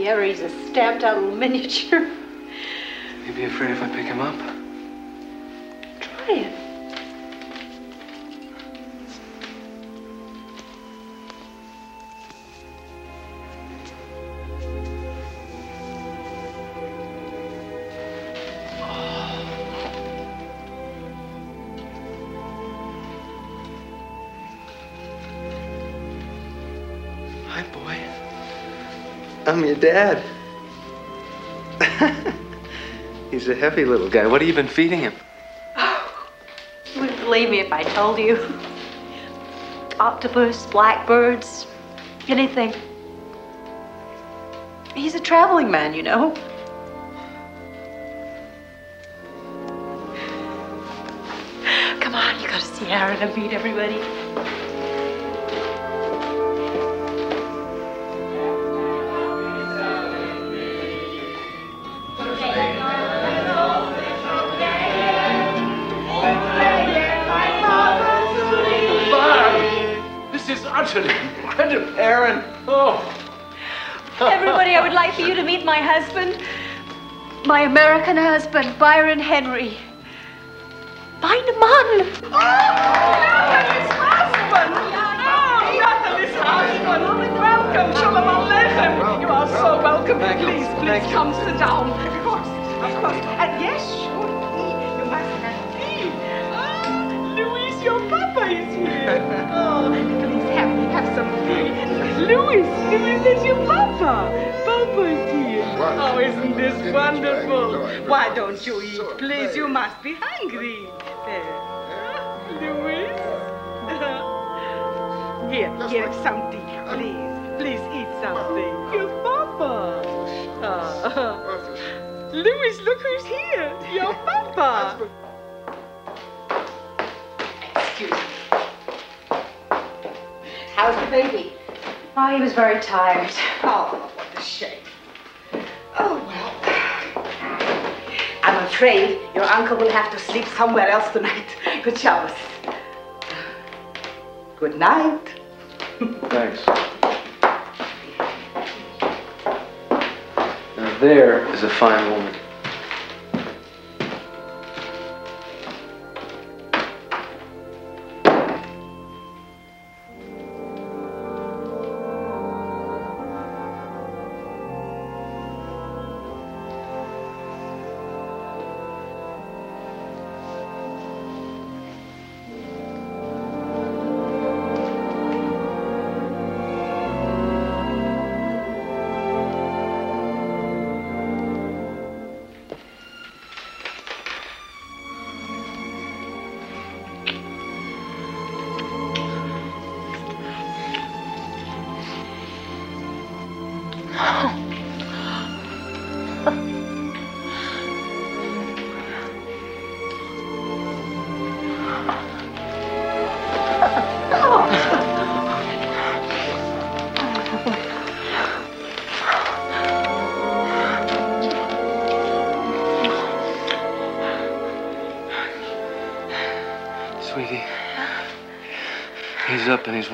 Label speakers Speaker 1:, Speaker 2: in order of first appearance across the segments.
Speaker 1: God, does he ever? He's a stamped out little miniature.
Speaker 2: You'd be afraid if I pick him up?
Speaker 1: Try it.
Speaker 2: I'm your dad. He's a heavy little guy. What have you been feeding him?
Speaker 1: Oh, You wouldn't believe me if I told you. Octopus, blackbirds, anything. He's a traveling man, you know. Come on, you gotta see Aaron and meet everybody. My husband, my American husband, Byron Henry. Bind him on.
Speaker 3: Natalie's husband! Oh, husband! Welcome, Shalom Aleichem! You are so welcome. Please, please come sit down. Of course, of course. And yes, sure, tea. You must have tea. Ah, Louis, your papa is here. Oh, please have, have some tea. Louis, Louis is your papa. Papa. Oh, isn't this wonderful? Why don't you eat, please? You must be hungry. There. Louis? Here, here, some tea. Please, please eat something. Your papa. Ah. Louis, look who's here. Your papa. Excuse me. How's the baby?
Speaker 1: Oh, he was very tired.
Speaker 3: Oh, afraid your uncle will have to sleep somewhere else tonight. Good Shabbos. Good night.
Speaker 2: Thanks. Now there is a fine woman.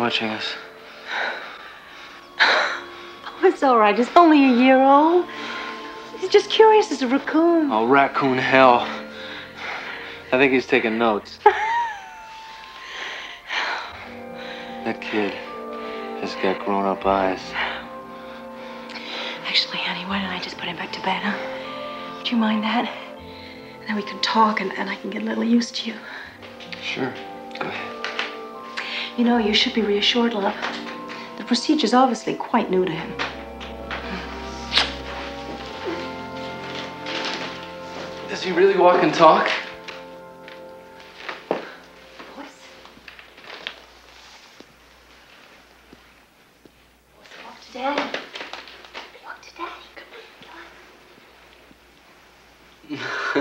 Speaker 2: Watching us.
Speaker 1: Oh, it's all right. He's only a year old. He's just curious as a raccoon.
Speaker 2: Oh, raccoon hell. I think he's taking notes. That kid has got grown up eyes.
Speaker 1: Actually, honey, why don't I just put him back to bed, huh? Would you mind that? And then we can talk and, and I can get a little used to you.
Speaker 2: Sure.
Speaker 1: You know, you should be reassured, love. The procedure's obviously quite new to him.
Speaker 2: Does he really walk and talk?
Speaker 1: Walk to Daddy. Walk to Daddy. Come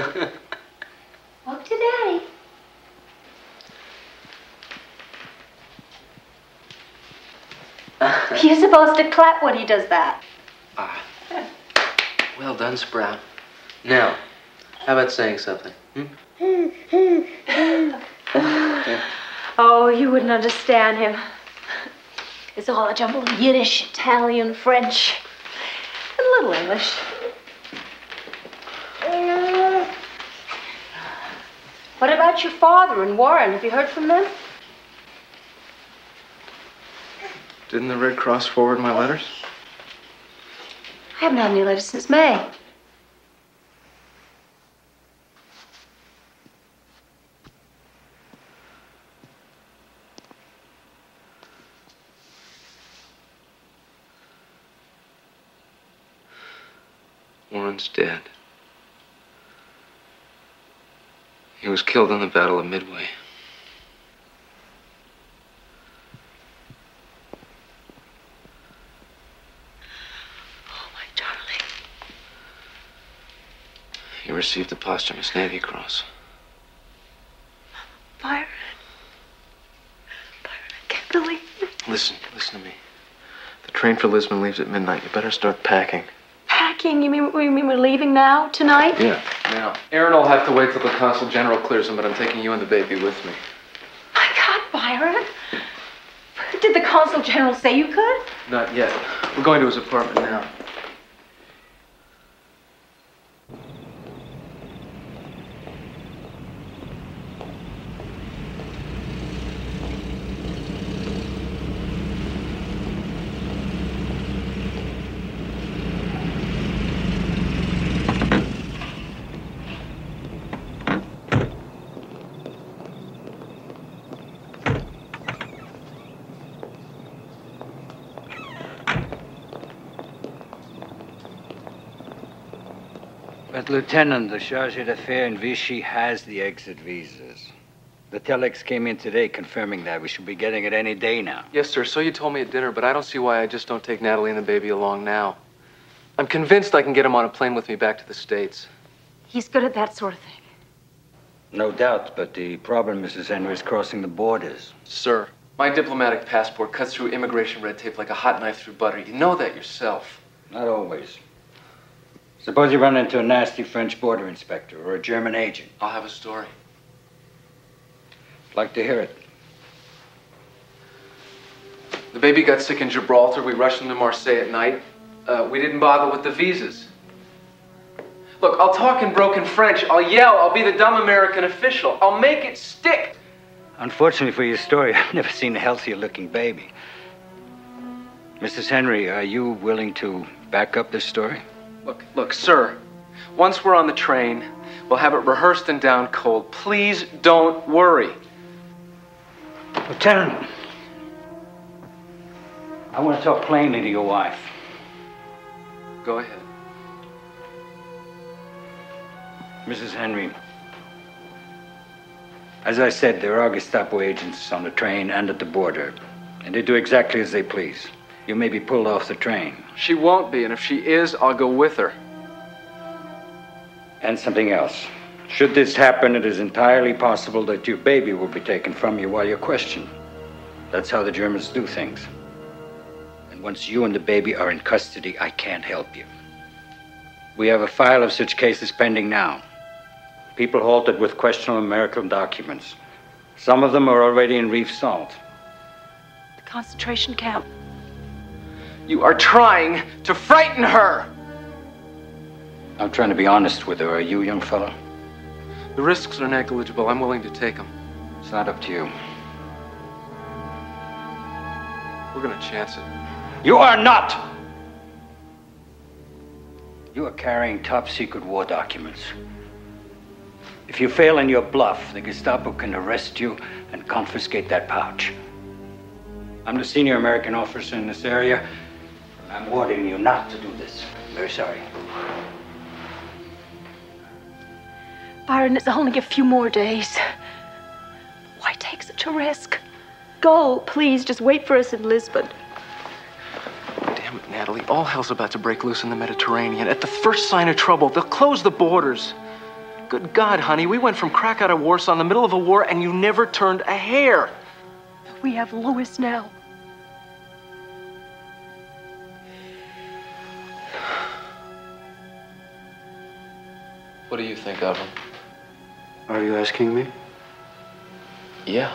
Speaker 1: on. Walk to Daddy. You're supposed to clap when he does that.
Speaker 2: Ah. Well done, Sprout. Now, how about saying something? Hmm?
Speaker 1: Oh, you wouldn't understand him. It's all a jumble of Yiddish, Italian, French, and a little English. What about your father and Warren? Have you heard from them?
Speaker 2: Didn't the Red Cross forward my letters?
Speaker 1: I haven't had any letters since May.
Speaker 2: Warren's dead. He was killed in the Battle of Midway.
Speaker 1: Oh, my darling.
Speaker 2: He received the posthumous Navy Cross.
Speaker 1: Byron. Byron, I can't believe it.
Speaker 2: Listen, listen to me. The train for Lisbon leaves at midnight. You better start packing.
Speaker 1: Packing? You mean, you mean we're leaving now, tonight?
Speaker 2: Yeah. Now, Aaron will have to wait till the consul general clears him, but I'm taking you and the baby with me.
Speaker 1: My God, Byron. Did the consul general say you could?
Speaker 2: Not yet. We're going to his apartment now.
Speaker 4: But, Lieutenant, the charge d'affaires in Vichy has the exit visas. The telex came in today confirming that. We should be getting it any day now.
Speaker 2: Yes, sir. So you told me at dinner, but I don't see why I just don't take Natalie and the baby along now. I'm convinced I can get him on a plane with me back to the States.
Speaker 1: He's good at that sort of thing.
Speaker 4: No doubt, but the problem, Mrs. Henry, is crossing the borders.
Speaker 2: Sir, my diplomatic passport cuts through immigration red tape like a hot knife through butter. You know that yourself.
Speaker 4: Not always. Suppose you run into a nasty French border inspector or a German agent.
Speaker 2: I'll have a story.
Speaker 4: I'd like to hear it.
Speaker 2: The baby got sick in Gibraltar. We rushed him to Marseille at night. Uh, we didn't bother with the visas. Look, I'll talk in broken French. I'll yell. I'll be the dumb American official. I'll make it stick.
Speaker 4: Unfortunately for your story, I've never seen a healthier looking baby. Mrs. Henry, are you willing to back up this story?
Speaker 2: Look, look, sir. Once we're on the train, we'll have it rehearsed and down cold. Please don't worry.
Speaker 4: Lieutenant, I want to talk plainly to your wife.
Speaker 2: Go ahead.
Speaker 4: Mrs. Henry, as I said, there are Gestapo agents on the train and at the border, and they do exactly as they please. You may be pulled off the train.
Speaker 2: She won't be, and if she is, I'll go with her.
Speaker 4: And something else. Should this happen, it is entirely possible that your baby will be taken from you while you're questioned. That's how the Germans do things. And once you and the baby are in custody, I can't help you. We have a file of such cases pending now. People halted with questionable American documents. Some of them are already in Rivesaltes.
Speaker 1: The concentration camp.
Speaker 2: You are trying to frighten her.
Speaker 4: I'm trying to be honest with her. Are you, young fellow?
Speaker 2: The risks are negligible. I'm willing to take them.
Speaker 4: It's not up to you.
Speaker 2: We're gonna chance it.
Speaker 4: You are not! You are carrying top secret war documents. If you fail in your bluff, the Gestapo can arrest you and confiscate that pouch. I'm the senior American officer in this area. I'm warning you not to do this. I'm Very sorry.
Speaker 1: Byron, it's only a few more days. Why take such a risk? Go, please. Just wait for us in Lisbon.
Speaker 2: Damn it, Natalie. All hell's about to break loose in the Mediterranean. At the first sign of trouble, they'll close the borders. Good God, honey, we went from Krakow to Warsaw in the middle of a war, and you never turned a hair.
Speaker 1: We have Louis now.
Speaker 5: What do you think of him?
Speaker 6: Are you asking me?
Speaker 5: Yeah.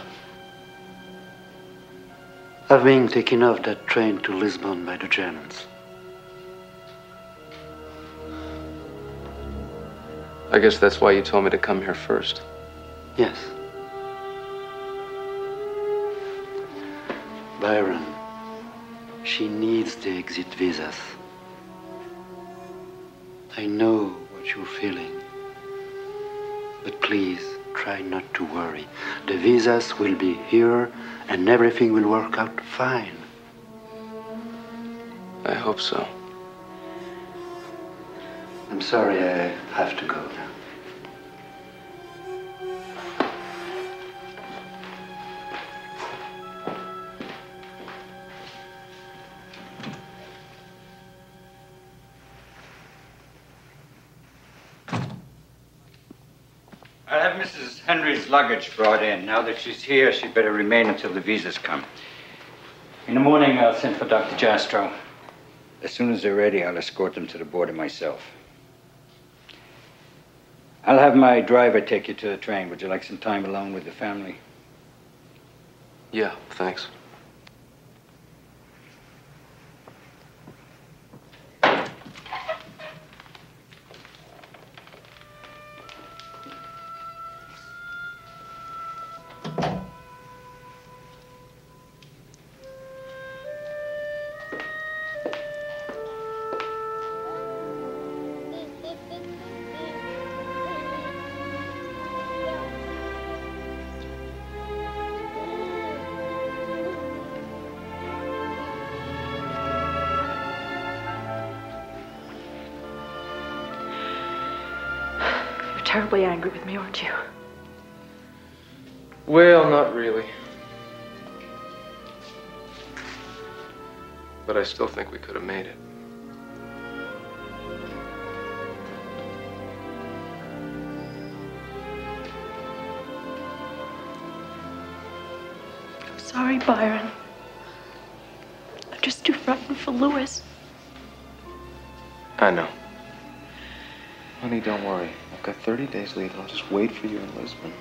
Speaker 6: I've been taken off that train to Lisbon by the Germans.
Speaker 5: I guess that's why you told me to come here first.
Speaker 6: Yes. Byron, she needs the exit visas. I know what you're feeling. But please, try not to worry. The visas will be here and everything will work out fine.
Speaker 5: I hope so.
Speaker 6: I'm sorry I have to go now.
Speaker 4: Luggage brought in. Now that she's here, she'd better remain until the visas come. In the morning, I'll send for Dr. Jastrow. As soon as they're ready, I'll escort them to the border myself. I'll have my driver take you to the train. Would you like some time alone with the family?
Speaker 5: Yeah, thanks. I still think we could have made it.
Speaker 1: I'm sorry, Byron. I'm just too frightened for Louis.
Speaker 5: I know. Honey, don't worry. I've got 30 days leave. And I'll just wait for you in Lisbon.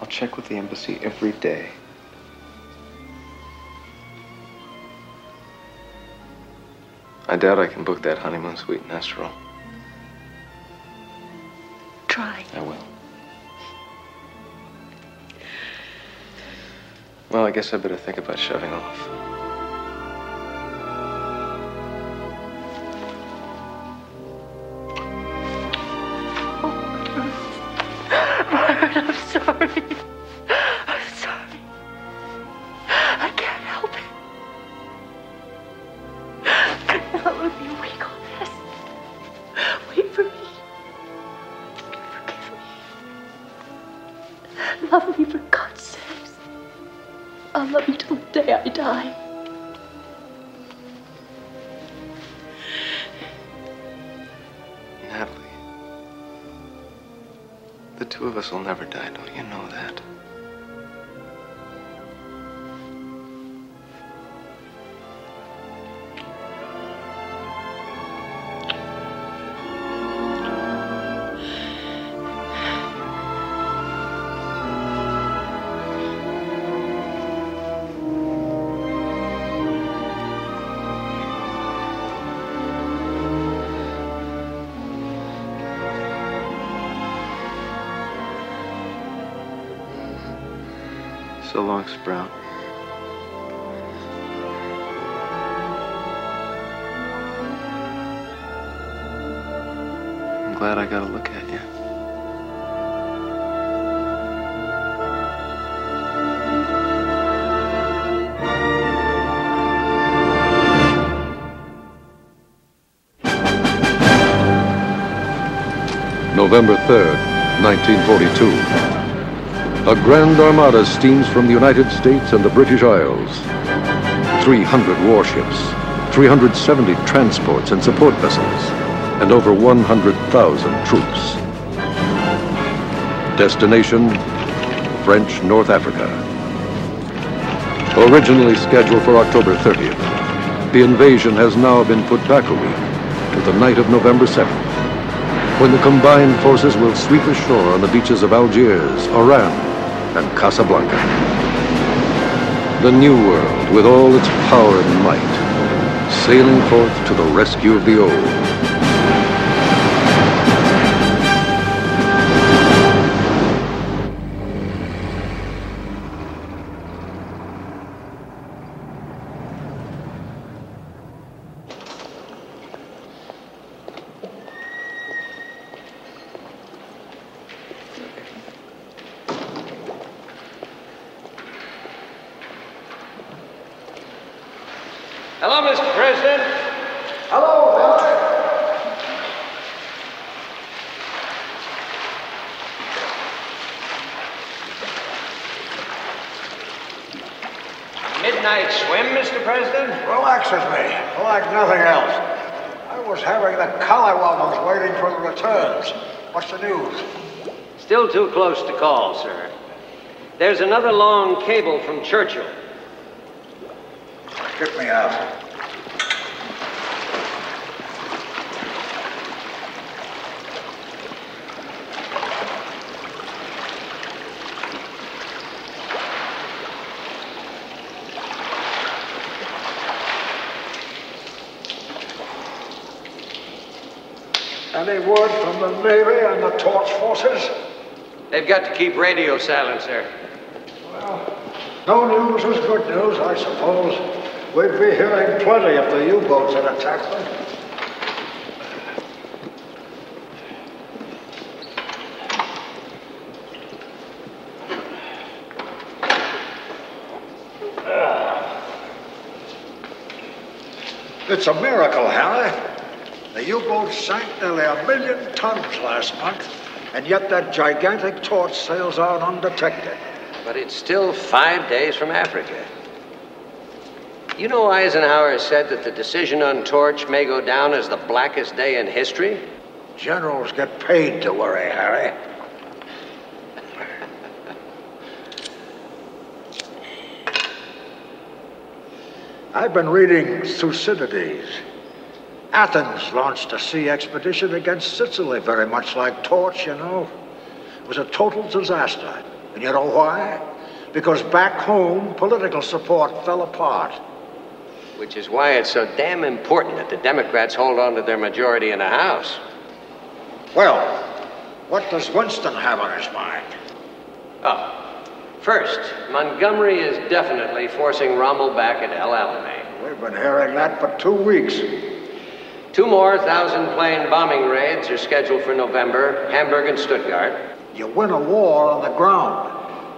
Speaker 5: I'll check with the embassy every day. I doubt I can book that honeymoon suite in Estoril.
Speaker 1: Try.
Speaker 5: I will. Well, I guess I better think about shoving off. Long, Sprout. I'm glad I got a look at you.
Speaker 7: November 3rd, 1942. A grand armada steams from the United States and the British Isles. 300 warships, 370 transports and support vessels, and over 100,000 troops. Destination, French North Africa. Originally scheduled for October 30th, the invasion has now been put back a week to the night of November 7th. when the combined forces will sweep ashore on the beaches of Algiers, Oran, and Casablanca. The new world, with all its power and might, sailing forth to the rescue of the old.
Speaker 8: Midnight swim, Mr. President?
Speaker 9: Relaxes me, like nothing else. I was having the collywobbles waiting for the returns. What's the news?
Speaker 8: Still too close to call, sir. There's another long cable from Churchill.
Speaker 9: Get me out. Any word from the Navy and the torch forces?
Speaker 8: They've got to keep radio silent, sir.
Speaker 9: Well, no news is good news, I suppose. We'd be hearing plenty if the U-boats had attacked them. Ah. It's a miracle, Harry. The U-boat sank nearly a million tons last month, and yet that gigantic torch sails out undetected.
Speaker 8: But it's still five days from Africa. You know Eisenhower said that the decision on Torch may go down as the blackest day in history?
Speaker 9: Generals get paid to worry, Harry. I've been reading Thucydides. Athens launched a sea expedition against Sicily, very much like Torch, you know. It was a total disaster. And you know why? Because back home, political support fell apart.
Speaker 8: Which is why it's so damn important that the Democrats hold on to their majority in the House.
Speaker 9: Well, what does Winston have on his mind?
Speaker 8: Oh, first, Montgomery is definitely forcing Rommel back at El Alamein.
Speaker 9: We've been hearing that for two weeks.
Speaker 8: Two more thousand plane bombing raids are scheduled for November, Hamburg and Stuttgart.
Speaker 9: You win a war on the ground.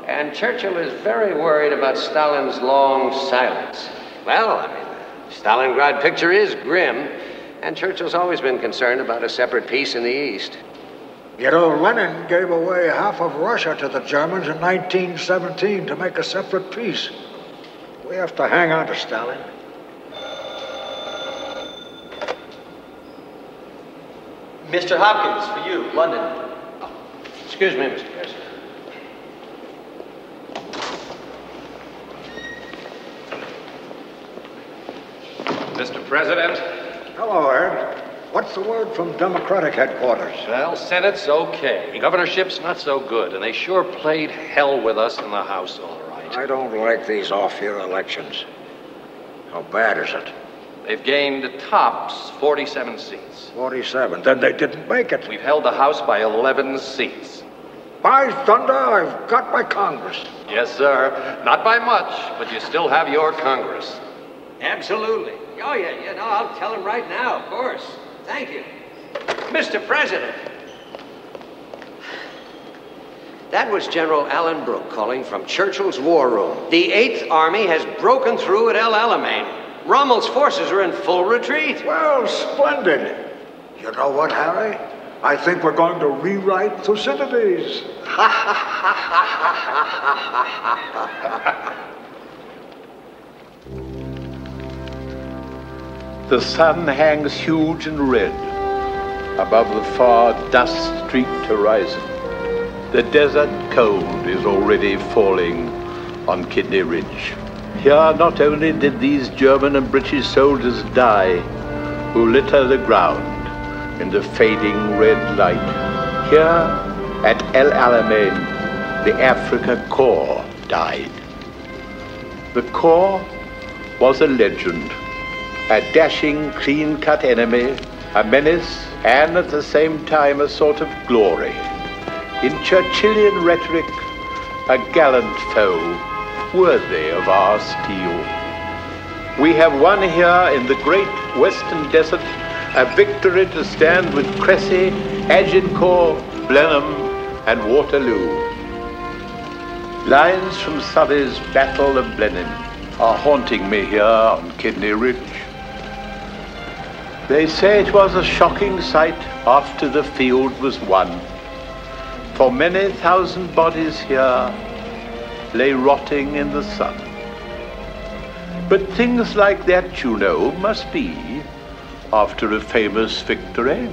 Speaker 8: And Churchill is very worried about Stalin's long silence. Well, I mean, the Stalingrad picture is grim, and Churchill's always been concerned about a separate peace in the East.
Speaker 9: You know, Lenin gave away half of Russia to the Germans in 1917 to make a separate peace. We have to hang on to Stalin.
Speaker 2: Mr. Hopkins, for you, London.
Speaker 8: Excuse me, Mr. President.
Speaker 10: Mr. President,
Speaker 9: Hello, Ed. What's the word from Democratic headquarters?
Speaker 10: well, Senate's okay. Governorship's not so good, and they sure played hell with us in the House, all right.
Speaker 9: I don't like these off-year elections. How bad is it?
Speaker 10: They've gained the tops 47 seats.
Speaker 9: 47. Then they didn't make it.
Speaker 10: We've held the House by 11 seats.
Speaker 9: By thunder, I've got my Congress.
Speaker 10: Yes, sir. Not by much, but you still have your Congress.
Speaker 8: Absolutely. Oh, yeah, yeah, no, I'll tell him right now, of course. Thank you. Mr. President. That was General Alan Brooke calling from Churchill's War Room. The Eighth Army has broken through at El Alamein. Rommel's forces are in full retreat.
Speaker 9: Well, splendid. You know what, Harry? I think we're going to rewrite Thucydides.
Speaker 11: The sun hangs huge and red above the far dust-streaked horizon. The desert cold is already falling on Kidney Ridge. Here not only did these German and British soldiers die who litter the ground, in the fading red light. Here at El Alamein, the Afrika Korps died. The Corps was a legend, a dashing, clean-cut enemy, a menace, and at the same time a sort of glory. In Churchillian rhetoric, a gallant foe, worthy of our steel. We have won here in the great western desert a victory to stand with Crécy, Agincourt, Blenheim, and Waterloo. Lines from Southey's Battle of Blenheim are haunting me here on Kidney Ridge. They say it was a shocking sight after the field was won, for many thousand bodies here lay rotting in the sun. But things like that, you know, must be after a famous victory.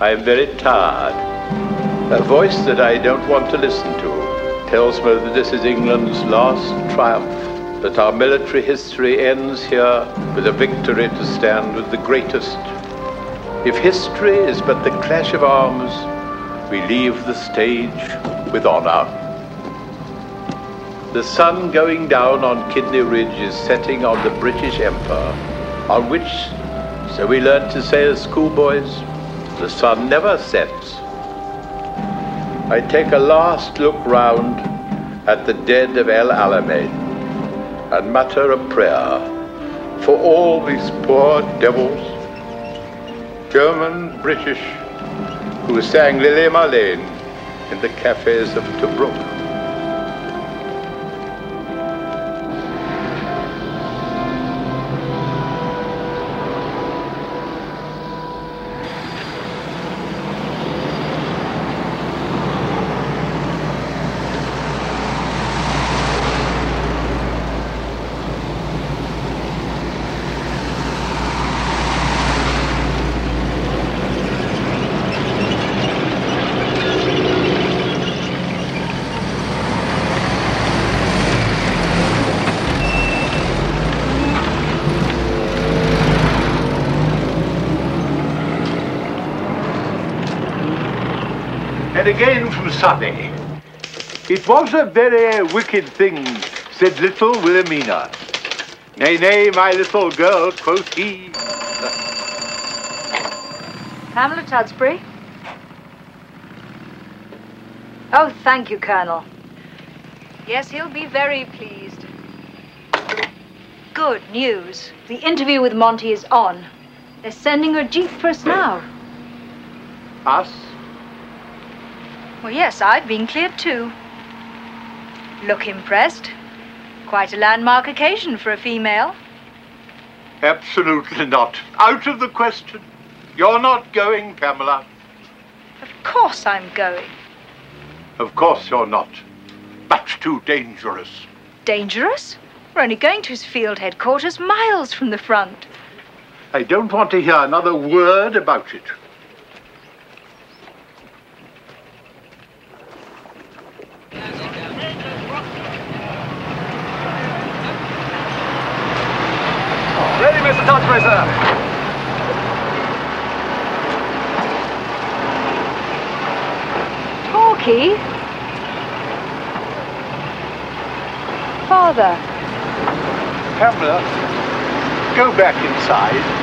Speaker 11: I am very tired. A voice that I don't want to listen to tells me that this is England's last triumph that our military history ends here with a victory to stand with the greatest. If history is but the clash of arms, we leave the stage with honor. The sun going down on Kidney Ridge is setting on the British Empire, on which, so we learned to say as schoolboys, the sun never sets. I take a last look round at the dead of El Alamein and mutter a prayer for all these poor devils, German, British, who sang Lili Marlene in the cafes of Tobruk. And again from Southey. It was a very wicked thing, said little Wilhelmina. Nay, nay, my little girl, quoth he.
Speaker 12: Pamela Tudsbury? Oh, thank you, Colonel. Yes, he'll be very pleased. Good news. The interview with Monty is on. They're sending her jeep for us now.
Speaker 11: Us?
Speaker 12: Well, yes, I've been cleared too. Look impressed. Quite a landmark occasion for a female.
Speaker 11: Absolutely not. Out of the question. You're not going, Pamela.
Speaker 12: Of course I'm going.
Speaker 11: Of course you're not. Much too dangerous.
Speaker 12: Dangerous? We're only going to his field headquarters miles from the front.
Speaker 11: I don't want to hear another word about it.
Speaker 13: Ready, Mr. Sir.
Speaker 12: Torquay? Father,
Speaker 11: Pamela, go back inside.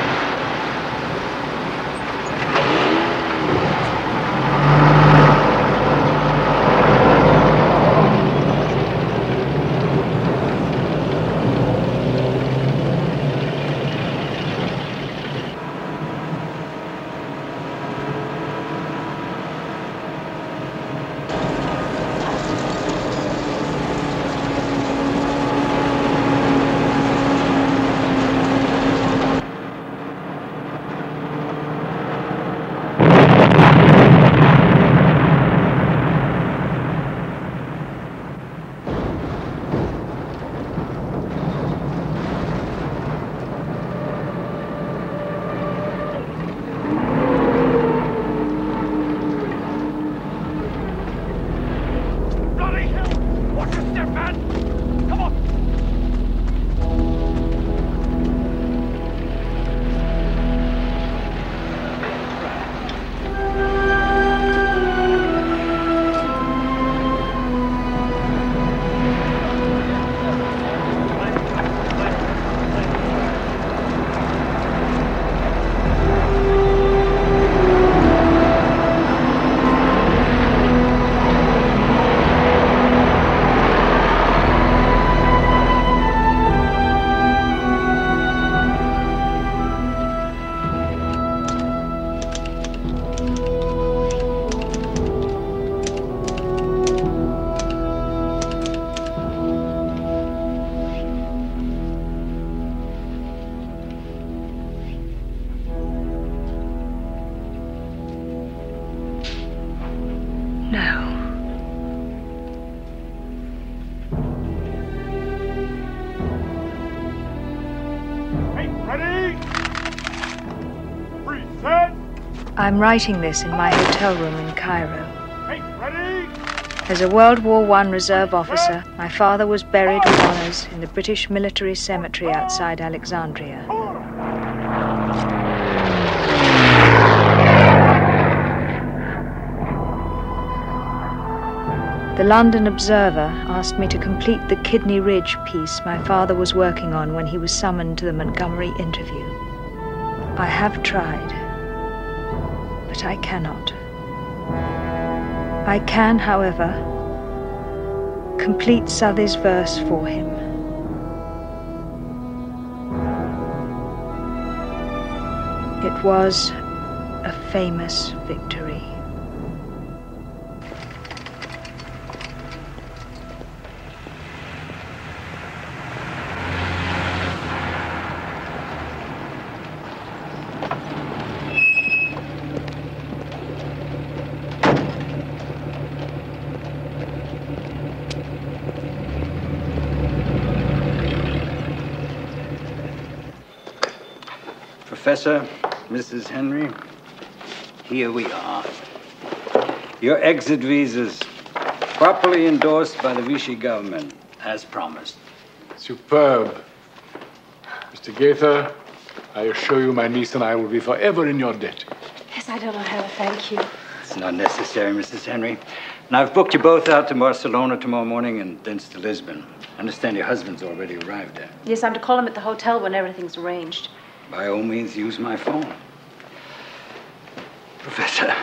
Speaker 12: I'm writing this in my hotel room in Cairo. As a World War I reserve officer, my father was buried with honors in the British military cemetery outside Alexandria. The London Observer asked me to complete the Kidney Ridge piece my father was working on when he was summoned to the Montgomery interview. I have tried, but I cannot. I can, however, complete Southey's verse for him. It was a famous victory.
Speaker 4: Professor, Mrs. Henry, here we are. Your exit visas, properly endorsed by the Vichy government, as promised.
Speaker 11: Superb. Mr. Gaither, I assure you my niece and I will be forever in your debt.
Speaker 1: Yes, I don't know how to thank you.
Speaker 4: It's not necessary, Mrs. Henry. And I've booked you both out to Barcelona tomorrow morning and thence to Lisbon. I understand your husband's already arrived there.
Speaker 1: Yes, I'm to call him at the hotel when everything's arranged.
Speaker 4: By all means, use my phone. Professor,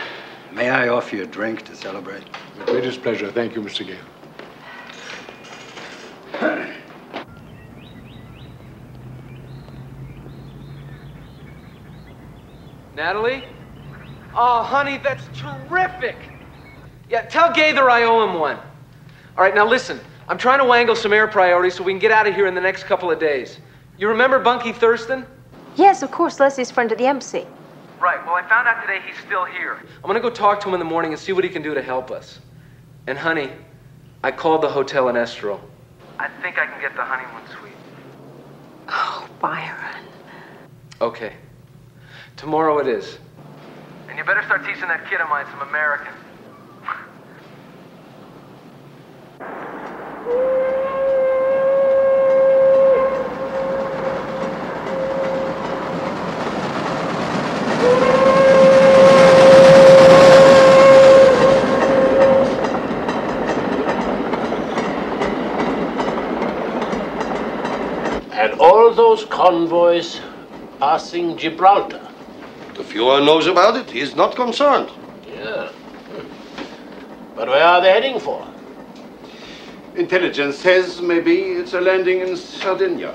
Speaker 4: may I offer you a drink to celebrate?
Speaker 11: With the greatest pleasure. Thank you, Mr. Gale.
Speaker 2: Natalie? Oh, honey, that's terrific. Yeah, tell Gaither I owe him one. All right, now listen. I'm trying to wangle some air priorities so we can get out of here in the next couple of days. You remember Bunky Thurston?
Speaker 1: Yes, of course, Leslie's friend at the embassy.
Speaker 2: Right. Well, I found out today he's still here. I'm gonna go talk to him in the morning and see what he can do to help us. And honey, I called the hotel in Estoril. I think I can get the honeymoon suite.
Speaker 1: Oh, Byron.
Speaker 2: Okay. Tomorrow it is. And you better start teaching that kid of mine some American.
Speaker 14: And all those convoys passing Gibraltar.
Speaker 15: The Fuhrer knows about it. He is not concerned.
Speaker 14: Yeah. But where are they heading for?
Speaker 15: Intelligence says maybe it's a landing in Sardinia.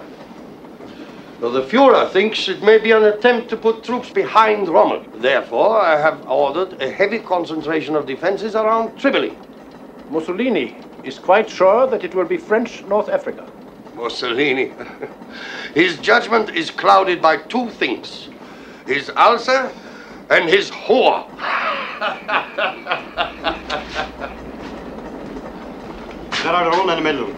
Speaker 15: Well, the Fuhrer thinks it may be an attempt to put troops behind Rommel. Therefore, I have ordered a heavy concentration of defenses around Tripoli.
Speaker 14: Mussolini is quite sure that it will be French North Africa.
Speaker 15: Mussolini. his judgment is clouded by two things his ulcer and his whore.
Speaker 16: General in the middle.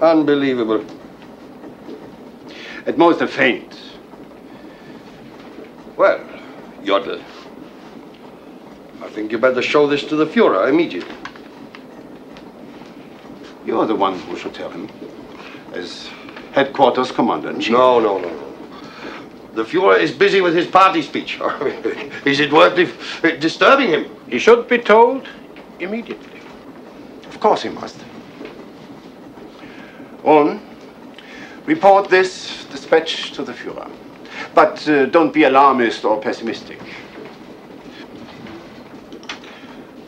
Speaker 15: Unbelievable.
Speaker 16: At most a feint.
Speaker 15: Well, Jodl. I think you better show this to the Fuhrer immediately.
Speaker 16: You're the one who should tell him. As headquarters commander in chief.
Speaker 15: No, no, no, no. The Fuhrer is busy with his party speech. is it worth disturbing him?
Speaker 14: He should be told immediately.
Speaker 16: Of course he must. On. Report this dispatch to the Fuhrer. But uh, don't be alarmist or pessimistic.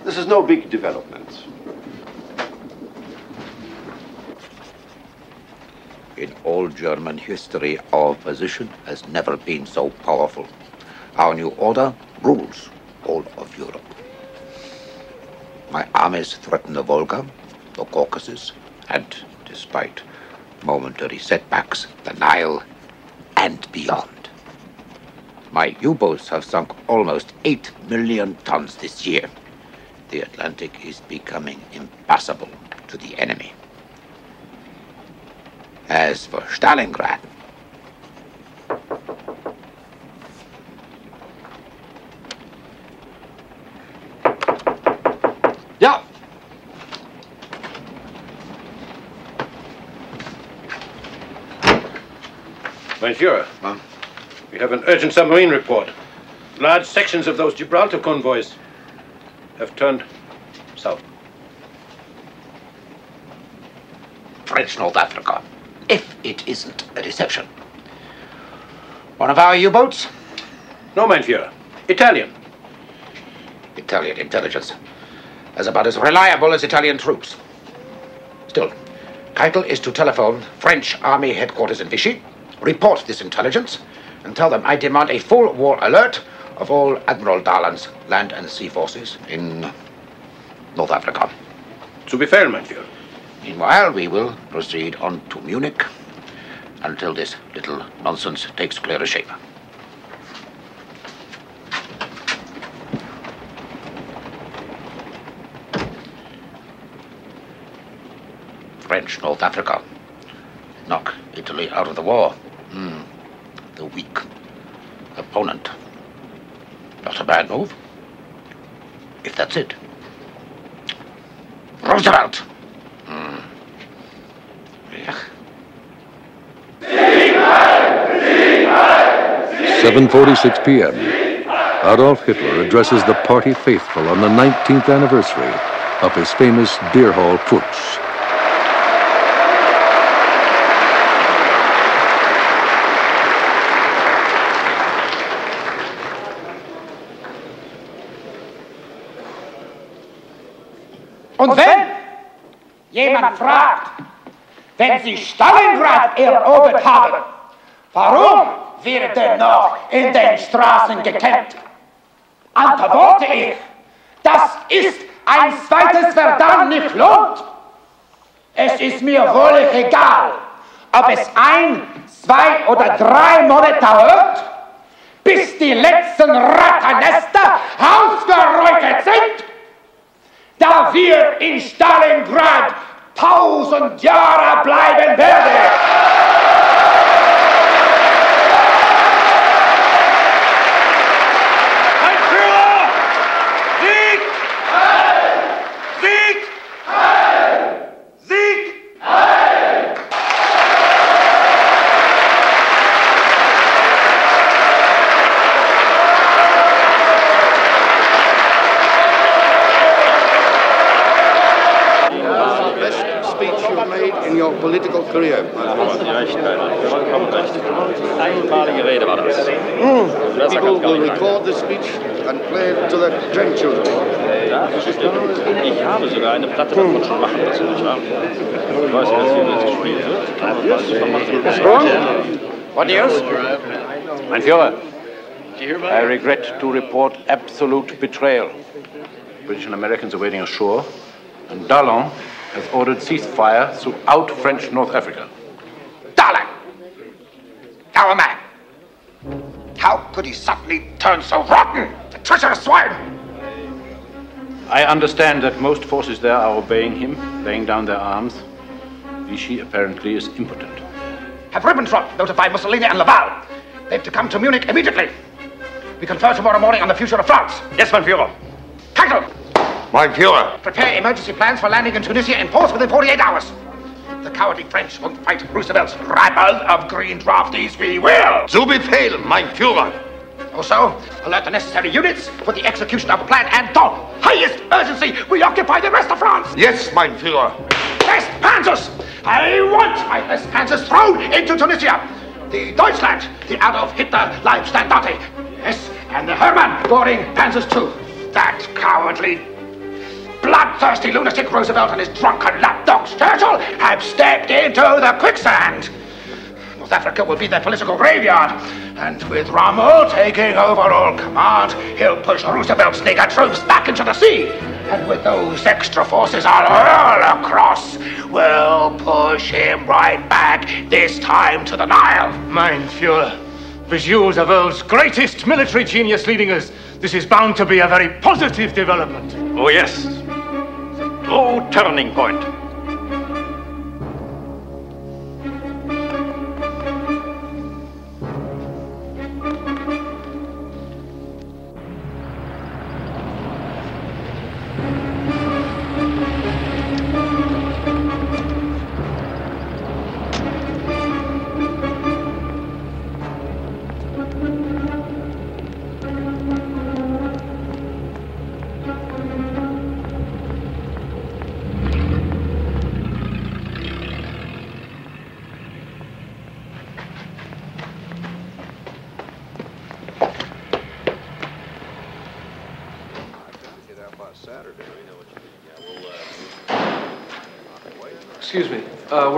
Speaker 16: This is no big development.
Speaker 17: In all German history, our position has never been so powerful. Our new order rules all of Europe. My armies threaten the Volga, the Caucasus, and, despite momentary setbacks, the Nile and beyond.
Speaker 18: My U boats have sunk almost 8 million tons this year. The Atlantic is becoming impassable to the enemy. As for Stalingrad,
Speaker 15: Ja.
Speaker 14: Mein Führer, we have an urgent submarine report. Large sections of those Gibraltar convoys have turned south.
Speaker 18: French North Africa, if it isn't a deception. One of our U boats?
Speaker 14: No, Führer. Italian.
Speaker 18: Italian intelligence. As about as reliable as Italian troops. Still, Keitel is to telephone French Army headquarters in Vichy, report this intelligence, and tell them I demand a full war alert of all Admiral Darlan's land and sea forces in North Africa.
Speaker 14: Zu Befehl, mein Führer.
Speaker 18: Meanwhile, we will proceed on to Munich until this little nonsense takes clearer shape. French North Africa. Knock Italy out of the war. The weak opponent. Not a bad move. If that's it. Roosevelt! Hmm. Yeah.
Speaker 7: 7:46 p.m. Adolf Hitler addresses the party faithful on the 19th anniversary of his famous Beer Hall Putsch.
Speaker 17: Fragt, wenn Sie Stalingrad erobert haben, warum wird denn noch in den Straßen gekämpft? Antworte ich, das ist ein zweites Verdammt nicht lohnt. Es ist mir wohl egal, ob es ein, zwei oder drei Monate dauert, bis die letzten Ratternester ausgeräuchert sind da wir in Stalingrad tausend Jahre bleiben werden.
Speaker 19: Einmalige war das.
Speaker 15: People will record this speech and play it to their grandchildren.
Speaker 19: Ich habe sogar eine Platte davon schon machen lassen? Ich weiß nicht, wie das gespielt wird.
Speaker 18: What news?
Speaker 14: Mein Führer, I regret to report absolute betrayal. British and Americans are waiting ashore, and Darlan has ordered ceasefire throughout French North Africa.
Speaker 18: Darlan! Our man! How could he suddenly turn so rotten? The treacherous swine!
Speaker 14: I understand that most forces there are obeying him, laying down their arms. Vichy apparently is impotent.
Speaker 17: Have Ribbentrop notify Mussolini and Laval. They've to come to Munich immediately. We confer tomorrow morning on the future of France.
Speaker 14: Yes, mein Führer.
Speaker 17: Keitel,
Speaker 15: Mein Führer.
Speaker 17: prepare emergency plans for landing in Tunisia in force within 48 hours. The cowardly French won't fight Roosevelt's rabble of green draftees. We will.
Speaker 15: Zu Befehl, mein Führer.
Speaker 17: Also, alert the necessary units for the execution of the plan and highest urgency, we occupy the rest of France.
Speaker 15: Yes, mein Führer.
Speaker 17: Best Panzers! I want my best Panzers thrown into Tunisia. The Deutschland, the Adolf Hitler Leibstandarte. Yes, and the Hermann Göring Panzers too. That cowardly, bloodthirsty lunatic Roosevelt and his drunken lapdogs Churchill have stepped into the quicksand. North Africa will be their political graveyard. And with Rommel taking over all command, he'll push Roosevelt's nigger troops back into the sea. And with those extra forces all across, we'll push him right back, this time to the Nile.
Speaker 15: Mein Führer,
Speaker 13: With you, the world's greatest military genius leading us, this is bound to be a very positive development.
Speaker 10: Oh, yes. True turning point.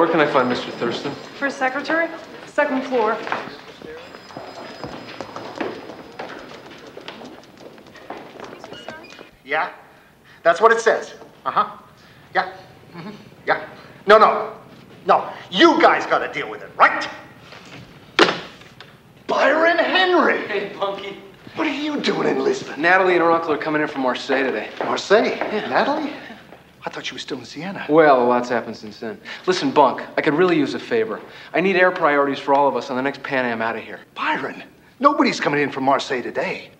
Speaker 2: Where can I find Mr. Thurston?
Speaker 3: First secretary, second floor.
Speaker 20: Yeah? That's what it says. Uh huh. Yeah. hmm Yeah. No, no. No. You guys got to deal with it, right? Byron Henry.
Speaker 2: Hey, Bunky.
Speaker 20: What are you doing in Lisbon?
Speaker 2: Natalie and her uncle are coming in from Marseille today.
Speaker 20: Marseille? Natalie? I thought you were still in Siena.
Speaker 2: Well, a lot's happened since then. Listen, Bunk, I could really use a favor. I need air priorities for all of us on the next Pan Am out of here.
Speaker 20: Byron, nobody's coming in from Marseille today.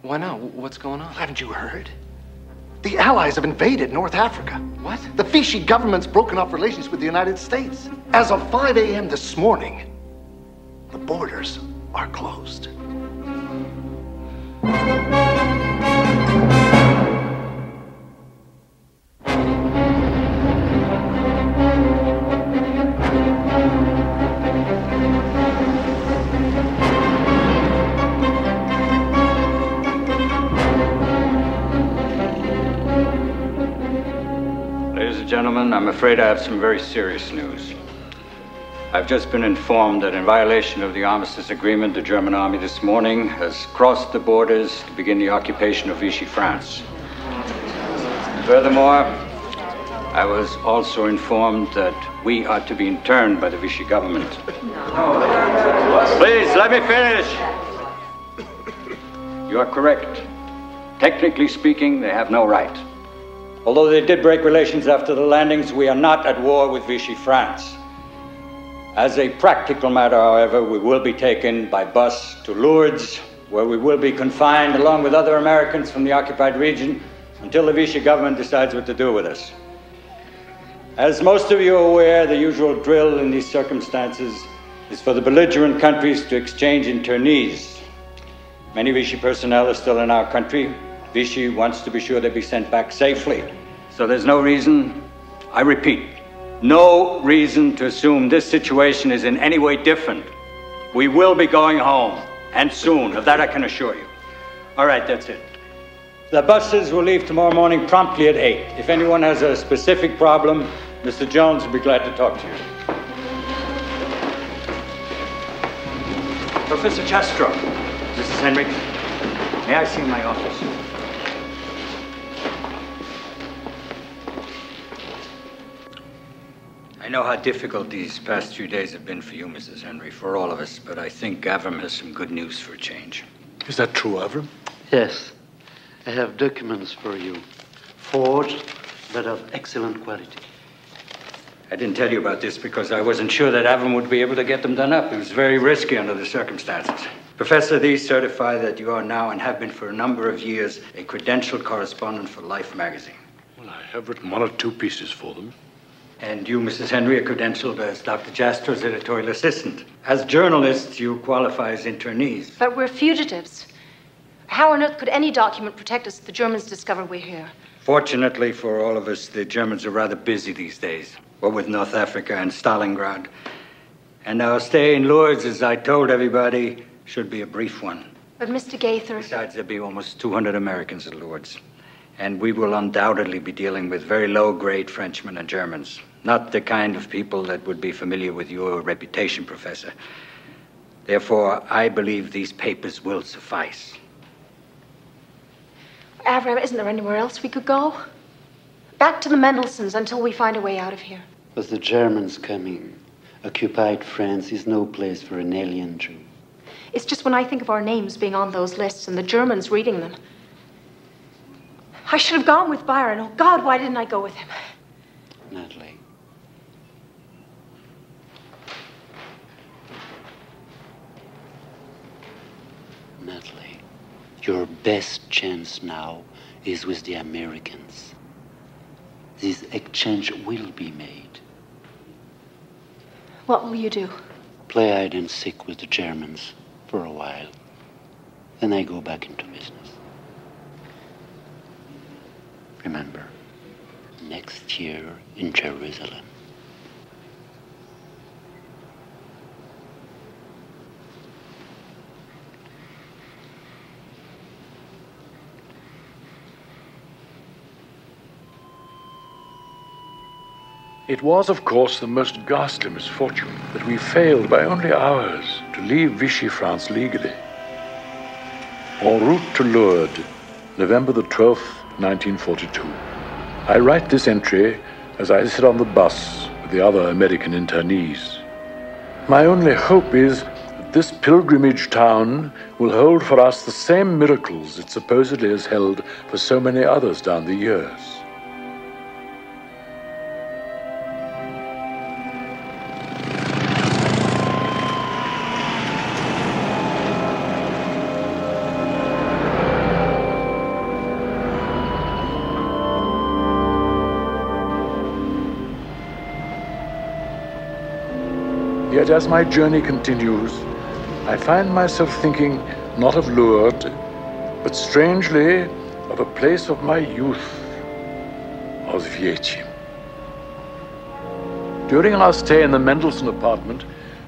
Speaker 2: Why not? What's going on?
Speaker 20: Haven't you heard? The Allies have invaded North Africa.
Speaker 2: What?
Speaker 20: The Vichy government's broken off relations with the United States. As of 5 a.m. this morning, the borders are closed.
Speaker 4: I'm afraid I have some very serious news. I've just been informed that in violation of the armistice agreement, the German army this morning has crossed the borders to begin the occupation of Vichy France. Furthermore, I was also informed that we are to be interned by the Vichy government. Please, let me finish. You are correct. Technically speaking, they have no right. Although they did break relations after the landings, we are not at war with Vichy France. As a practical matter, however, we will be taken by bus to Lourdes, where we will be confined along with other Americans from the occupied region until the Vichy government decides what to do with us. As most of you are aware, the usual drill in these circumstances is for the belligerent countries to exchange internees. Many Vichy personnel are still in our country. Vichy wants to be sure they be sent back safely. So there's no reason, I repeat, no reason to assume this situation is in any way different. We will be going home, and soon, of that I can assure you. All right, that's it. The buses will leave tomorrow morning promptly at 8. If anyone has a specific problem, Mr. Jones will be glad to talk to you. Professor Jastrow, Mrs. Henry, may I see my office? Know how difficult these past few days have been for you, Mrs. Henry, for all of us, but I think Avram has some good news for a change.
Speaker 6: Is that true, Avram? Yes. I have documents for you. Forged, but of excellent quality.
Speaker 4: I didn't tell you about this because I wasn't sure that Avram would be able to get them done up. It was very risky under the circumstances. Professor, these certify that you are now and have been for a number of years a credentialed correspondent for Life magazine.
Speaker 6: Well, I have written one or two pieces for them.
Speaker 4: And you, Mrs. Henry, are credentialed as Dr. Jastrow's editorial assistant. As journalists, you qualify as internees.
Speaker 21: But we're fugitives. How on earth could any document protect us if the Germans discover we're here?
Speaker 4: Fortunately for all of us, the Germans are rather busy these days. What with North Africa and Stalingrad. And our stay in Lourdes, as I told everybody, should be a brief one.
Speaker 21: But Mr. Gaither.
Speaker 4: Besides, there'll be almost 200 Americans at Lourdes. And we will undoubtedly be dealing with very low grade Frenchmen and Germans. Not the kind of people that would be familiar with your reputation, Professor. Therefore, I believe these papers will suffice.
Speaker 21: Avram, isn't there anywhere else we could go? Back to the Mendelssohns until we find a way out of here.
Speaker 6: With the Germans coming, occupied France is no place for an alien Jew.
Speaker 21: It's just when I think of our names being on those lists and the Germans reading them. I should have gone with Byron. Oh, God, why didn't I go with him?
Speaker 6: Natalie. Natalie, your best chance now is with the Americans. This exchange will be made.
Speaker 21: What will you do?
Speaker 6: Play hide and seek with the Germans for a while. Then I go back into business. Remember, next year in Jerusalem.
Speaker 13: It was, of course, the most ghastly misfortune that we failed by only hours to leave Vichy France legally. En route to Lourdes, November the 12th, 1942. I write this entry as I sit on the bus with the other American internees. My only hope is that this pilgrimage town will hold for us the same miracles it supposedly has held for so many others down the years. As my journey continues, I find myself thinking not of Lourdes, but strangely of a place of my youth, Oswiecim. During our stay in the Mendelssohn apartment,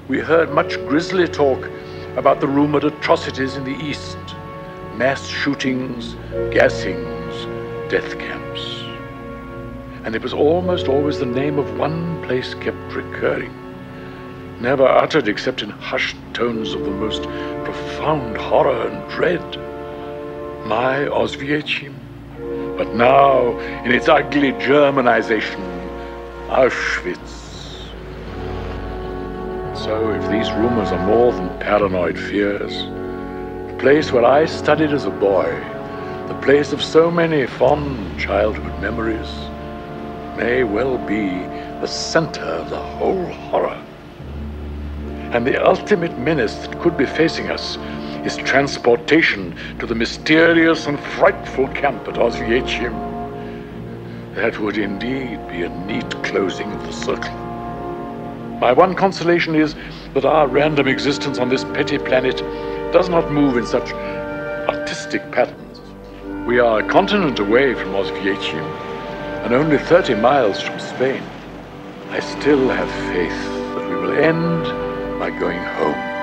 Speaker 13: we heard much grisly talk about the rumored atrocities in the East mass shootings, gassings, death camps. And it was almost always the name of one place kept recurring never uttered except in hushed tones of the most profound horror and dread. My Oswiecim, but now in its ugly Germanization, Auschwitz. So, if these rumors are more than paranoid fears, the place where I studied as a boy, the place of so many fond childhood memories, may well be the center of the whole horror. And the ultimate menace that could be facing us is transportation to the mysterious and frightful camp at Oswiecim. That would indeed be a neat closing of the circle. My one consolation is that our random existence on this petty planet does not move in such artistic patterns. We are a continent away from Oswiecim and only 30 miles from Spain. I still have faith that we will end by going home.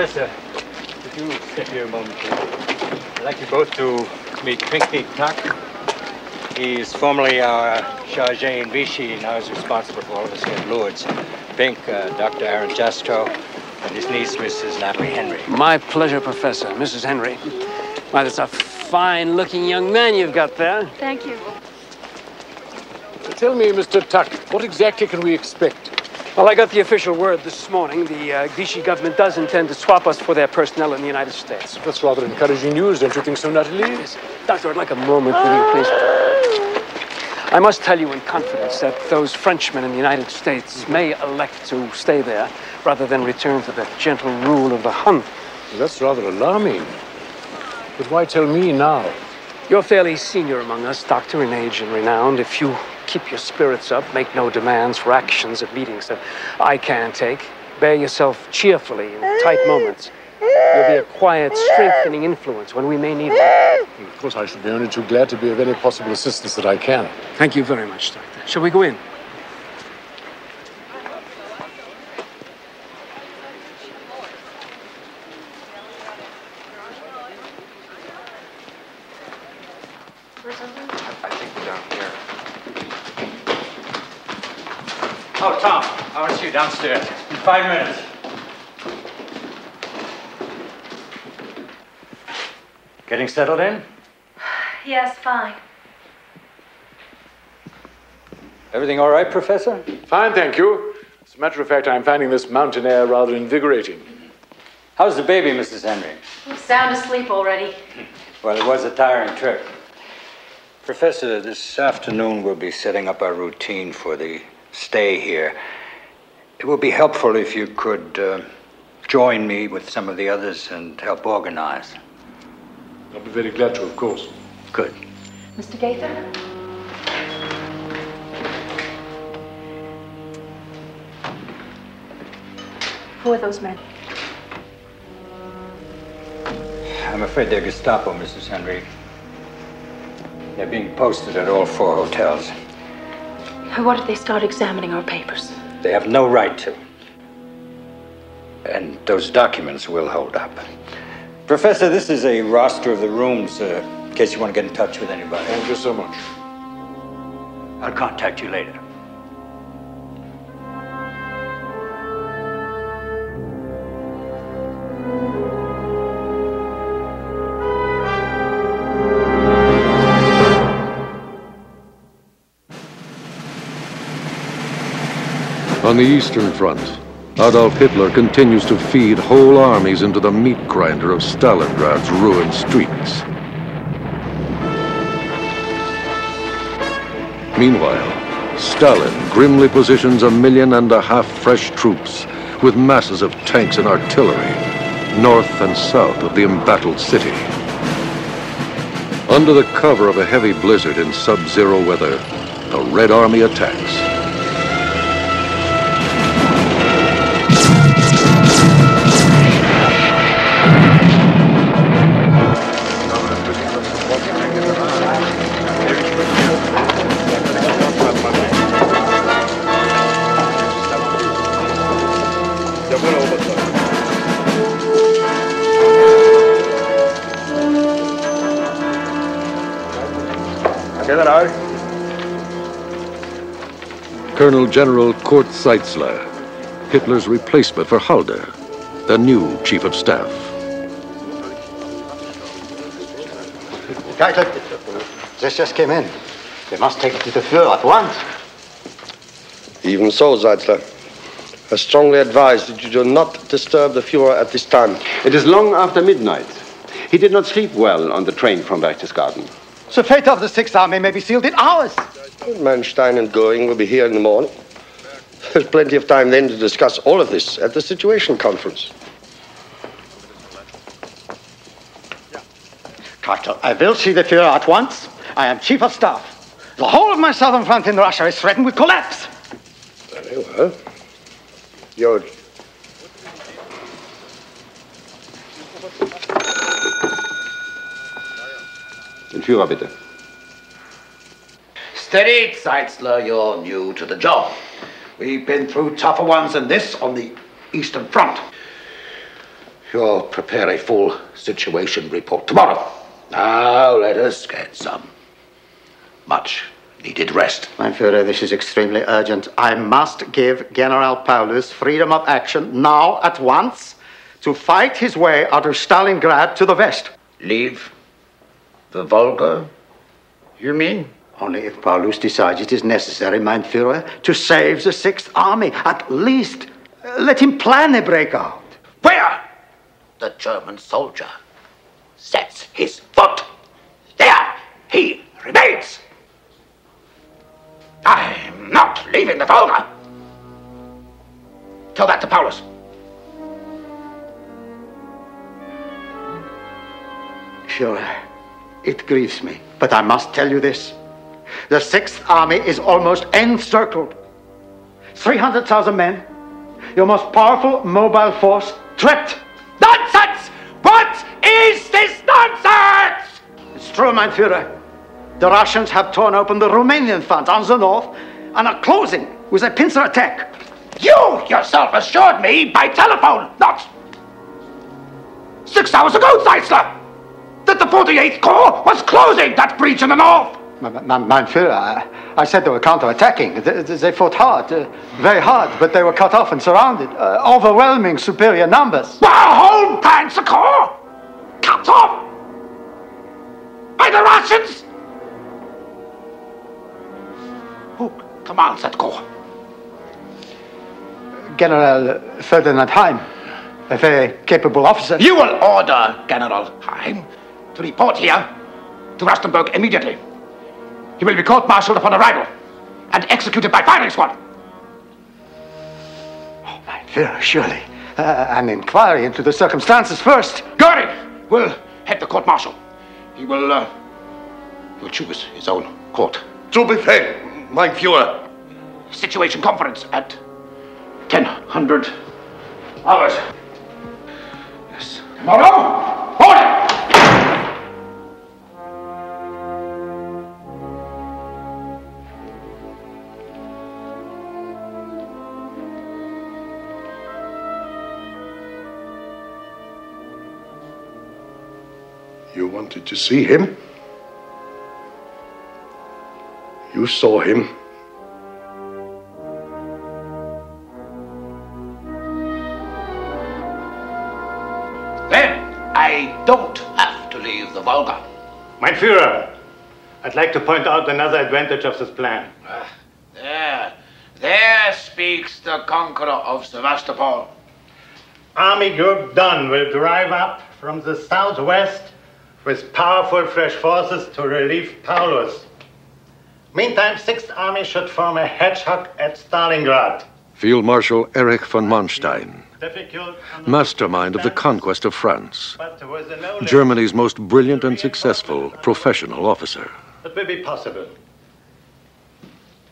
Speaker 4: Professor, could you step here a moment, please? I'd like you both to meet Pinky Tuck. He is formerly our charge in Vichy, and now is responsible for all of us here at Lourdes. Pink, uh, Dr. Aaron Jastrow, and his niece, Mrs. Natalie Henry.
Speaker 22: My pleasure, Professor. Mrs. Henry. Why, that's a fine looking young man you've got there.
Speaker 1: Thank you.
Speaker 13: Tell me, Mr. Tuck, what exactly can we expect?
Speaker 22: Well, I got the official word this morning. The uh, Vichy government does intend to swap us for their personnel in the United States.
Speaker 13: That's rather encouraging news, don't you think so, Natalie?
Speaker 22: Yes. Doctor, I'd like a moment with you, please. I must tell you in confidence that those Frenchmen in the United States may elect to stay there rather than return to the gentle rule of the Hun.
Speaker 13: That's rather alarming. But why tell me now?
Speaker 22: You're fairly senior among us, Doctor, in age and renown. If you keep your spirits up, make no demands for actions at meetings that I can take, bear yourself cheerfully in tight moments, you'll be a quiet, strengthening influence when we may need one.
Speaker 13: Of course, I shall be only too glad to be of any possible assistance that I can.
Speaker 22: Thank you very much, Doctor. Shall we go in?
Speaker 4: I think we're down here. Oh, Tom, I want to see you downstairs. In five minutes. Getting settled in?
Speaker 1: Yes, fine.
Speaker 4: Everything all right, Professor?
Speaker 13: Fine, thank you. As a matter of fact, I'm finding this mountain air rather invigorating.
Speaker 4: How's the baby, Mrs. Henry?
Speaker 1: I'm sound asleep already.
Speaker 4: Well, it was a tiring trip. Professor, this afternoon we'll be setting up our routine for the stay here. It would be helpful if you could uh, join me with some of the others and help organize.
Speaker 13: I'll be very glad to, of course.
Speaker 4: Good.
Speaker 21: Mr. Gaither? Who are those men?
Speaker 4: I'm afraid they're Gestapo, Mrs. Henry. They're being posted at all four hotels.
Speaker 21: What if they start examining our papers?
Speaker 4: They have no right to. And those documents will hold up. Professor, this is a roster of the rooms uh, in case you want to get in touch with anybody.
Speaker 13: Thank you so much.
Speaker 4: I'll contact you later.
Speaker 7: On the Eastern Front, Adolf Hitler continues to feed whole armies into the meat grinder of Stalingrad's ruined streets. Meanwhile, Stalin grimly positions a million and a half fresh troops with masses of tanks and artillery north and south of the embattled city. Under the cover of a heavy blizzard in sub-zero weather, the Red Army attacks. Colonel General Kurt Zeitzler, Hitler's replacement for Halder, the new chief of staff.
Speaker 23: Keitel, this just came in. We must take it to the Fuhrer at once.
Speaker 15: Even so, Zeitzler. I strongly advise that you do not disturb the Fuhrer at this time.
Speaker 16: It is long after midnight. He did not sleep well on the train from Berchtesgaden.
Speaker 23: The fate of the Sixth Army may be sealed in hours.
Speaker 15: Manstein and Goering will be here in the morning. There's plenty of time then to discuss all of this at the Situation Conference.
Speaker 23: Keitel, I will see the Fuhrer at once. I am chief of staff. The whole of my southern front in Russia is threatened with collapse.
Speaker 15: Very well. George.
Speaker 16: Den Führer bitte.
Speaker 20: Steady, Zeitzler, you're new to the job. We've been through tougher ones than this on the Eastern Front. You'll prepare a full situation report tomorrow. Now let us get some much needed rest.
Speaker 23: Mein Führer, this is extremely urgent. I must give General Paulus freedom of action now at once to fight his way out of Stalingrad to the west.
Speaker 20: Leave
Speaker 17: The Volga, you mean?
Speaker 23: Only if Paulus decides it is necessary, mein Führer, to save the Sixth Army. At least uh, let him plan a breakout.
Speaker 17: Where the German soldier sets his foot, there he remains. I'm not leaving the Volga. Tell that to Paulus.
Speaker 23: Führer, it grieves me, but I must tell you this. The Sixth Army is almost encircled. 300,000 men, your most powerful mobile force, trapped.
Speaker 17: Nonsense! What is this nonsense?
Speaker 23: It's true, mein Führer. The Russians have torn open the Romanian front on the north and are closing with a pincer attack.
Speaker 17: You yourself assured me by telephone, not six hours ago, Zeitzler, that the 48th Corps was closing that breach in the north.
Speaker 23: Führer, I, I said they were counterattacking. They, they fought hard, uh, very hard, but they were cut off and surrounded. Uh, overwhelming superior numbers.
Speaker 17: The whole Panzer Corps cut off by the Russians. Who commands that corps?
Speaker 23: General Ferdinand Heim, a very capable officer.
Speaker 17: You will order General Heim to report here to Rastenburg immediately. He will be court-martialed upon arrival and executed by firing squad.
Speaker 23: Mein Führer, surely. Uh, an inquiry into the circumstances first.
Speaker 17: Goering will head the court-martial. He will, uh, he will choose his own court.
Speaker 15: To be fair, my Führer.
Speaker 17: Situation conference at 1000 hours. Yes. Tomorrow, Did
Speaker 15: you to see him? You saw him.
Speaker 17: Then I don't have to leave the Volga.
Speaker 24: Mein Führer, I'd like to point out another advantage of this plan.
Speaker 17: There, there speaks the conqueror of Sevastopol.
Speaker 24: Army Group Don will drive up from the southwest with powerful fresh forces to relieve Paulus. Meantime, Sixth Army should form a hedgehog at Stalingrad.
Speaker 7: Field Marshal Erich von Manstein, mastermind of the conquest of France,
Speaker 24: but with a no
Speaker 7: Germany's most brilliant and successful professional officer.
Speaker 24: That will be possible.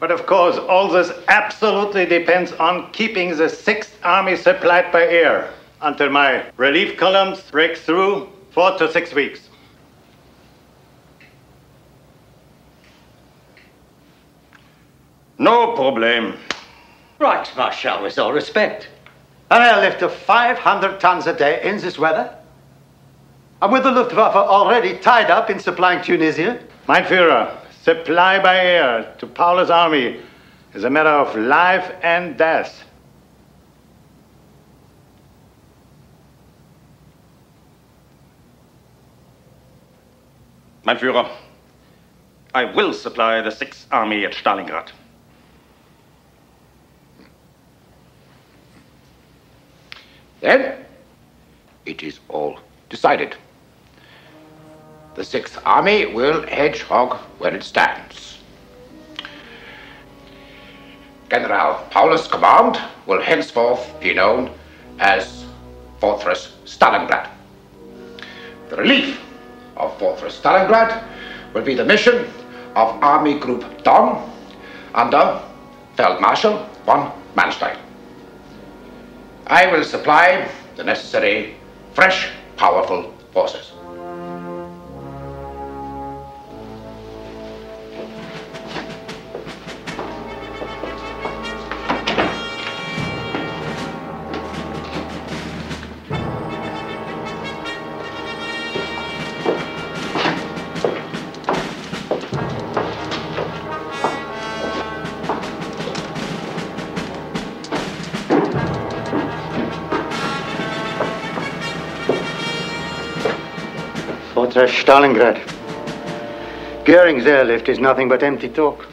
Speaker 24: But of course, all this absolutely depends on keeping the Sixth Army supplied by air until my relief columns break through four to six weeks.
Speaker 15: No problem.
Speaker 23: Reichsmarschall, with all respect. An airlift of 500 tons a day in this weather? And with the Luftwaffe already tied up in supplying Tunisia?
Speaker 24: Mein Führer, supply by air to Paulus' army is a matter of life and death.
Speaker 10: Mein Führer, I will supply the Sixth Army at Stalingrad.
Speaker 17: Then it is all decided. The Sixth Army will hedgehog where it stands. General Paulus' command will henceforth be known as Fortress Stalingrad. The relief of Fortress Stalingrad will be the mission of Army Group Don under Feld Marshal von Manstein. I will supply the necessary fresh, powerful forces.
Speaker 23: Stalingrad. Goering's airlift is nothing but empty talk.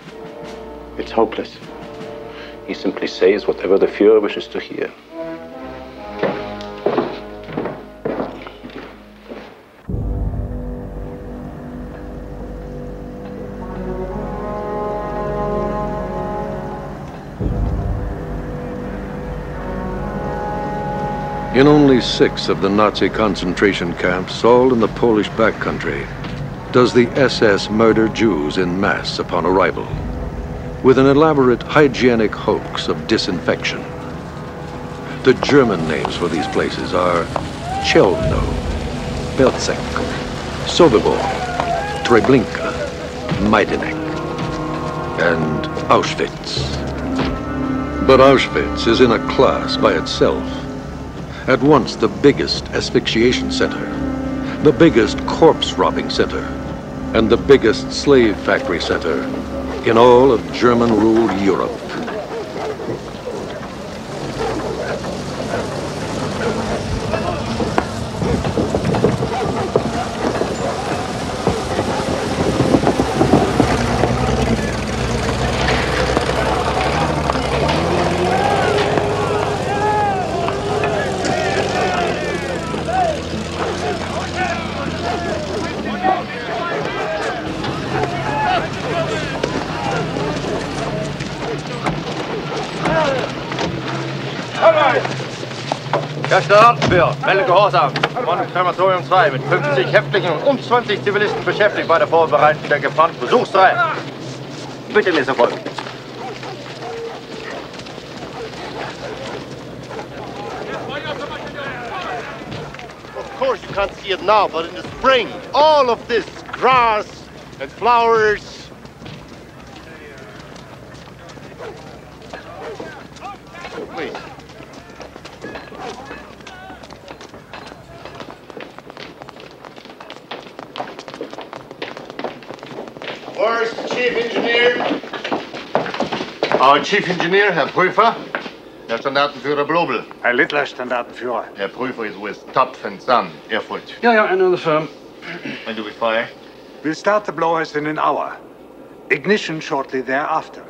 Speaker 23: It's hopeless.
Speaker 14: He simply says whatever the Fuhrer wishes to hear.
Speaker 7: Only six of the Nazi concentration camps, all in the Polish backcountry, does the SS murder Jews in mass upon arrival, with an elaborate hygienic hoax of disinfection. The German names for these places are Chelmno, Belzec, Sobibor, Treblinka, Majdanek, and Auschwitz. But Auschwitz is in a class by itself at once the biggest asphyxiation center, the biggest corpse robbing center, and the biggest slave factory center in all of German-ruled Europe.
Speaker 15: Verstanden, Melde Gehorsam. Mann, Krematorium 2 mit 50 Häftlingen und 20 Zivilisten beschäftigt bei der Vorbereitung der geplanten Besuchsreihe. Bitte mir sofort.
Speaker 25: Of course you can't see it now, but in the spring, all of this grass and flowers. Chief engineer,
Speaker 24: Herr Prüfer. Herr Standartenführer Blobel.
Speaker 25: Herr Littler, Standartenführer.
Speaker 24: Herr Prüfer is with Topf and Son, Erfurt.
Speaker 25: Yeah, yeah, I know the firm.
Speaker 24: When do we fire?
Speaker 25: We'll start the blowers in an hour. Ignition shortly thereafter.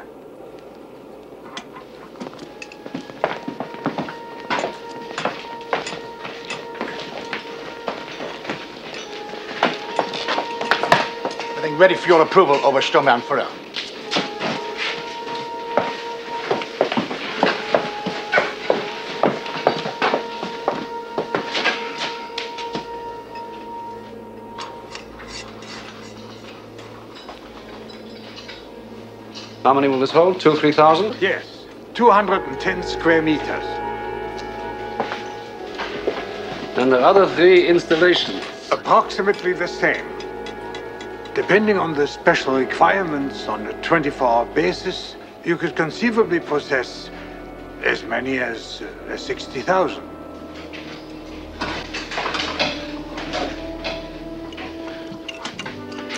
Speaker 24: Everything ready for your approval, Obersturmbannführer.
Speaker 26: How many will this hold? Two, three thousand?
Speaker 25: Yes, 210 square meters.
Speaker 26: And the other three installations?
Speaker 25: Approximately the same. Depending on the special requirements on a 24 hour basis, you could conceivably possess as many as uh, 60,000.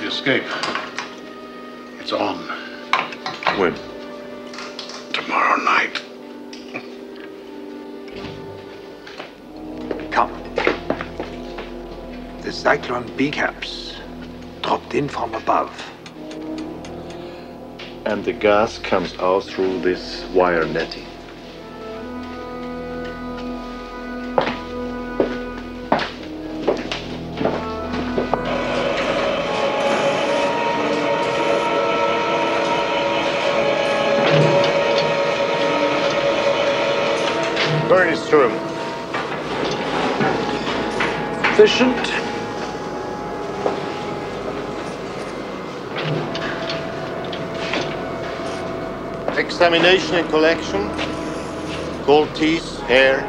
Speaker 16: The escape. It's on.
Speaker 24: When?
Speaker 16: Tomorrow night.
Speaker 25: Come. The Zyklon B caps dropped in from above.
Speaker 24: And the gas comes out through this wire netting.
Speaker 26: Efficient.
Speaker 25: Examination and collection. Gold teeth, hair.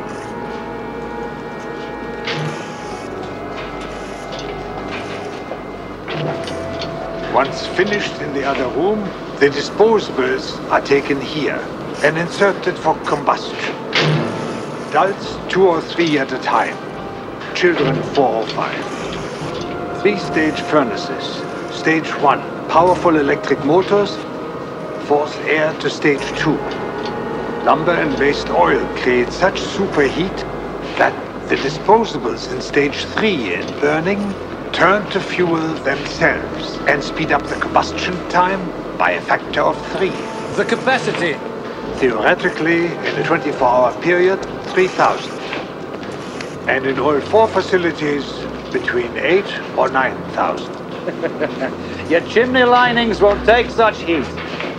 Speaker 25: Once finished in the other room, the disposables are taken here and inserted for combustion. Adults, two or three at a time. Children, four or five. Three-stage furnaces. Stage one, powerful electric motors. Force air to stage two. Lumber and waste oil create such superheat that the disposables in stage three in burning turn to fuel themselves and speed up the combustion time by a factor of three.
Speaker 13: The capacity.
Speaker 25: Theoretically, in a 24 hour period, 3,000. And in all four facilities, between 8 or 9,000.
Speaker 13: Your chimney linings won't take such heat.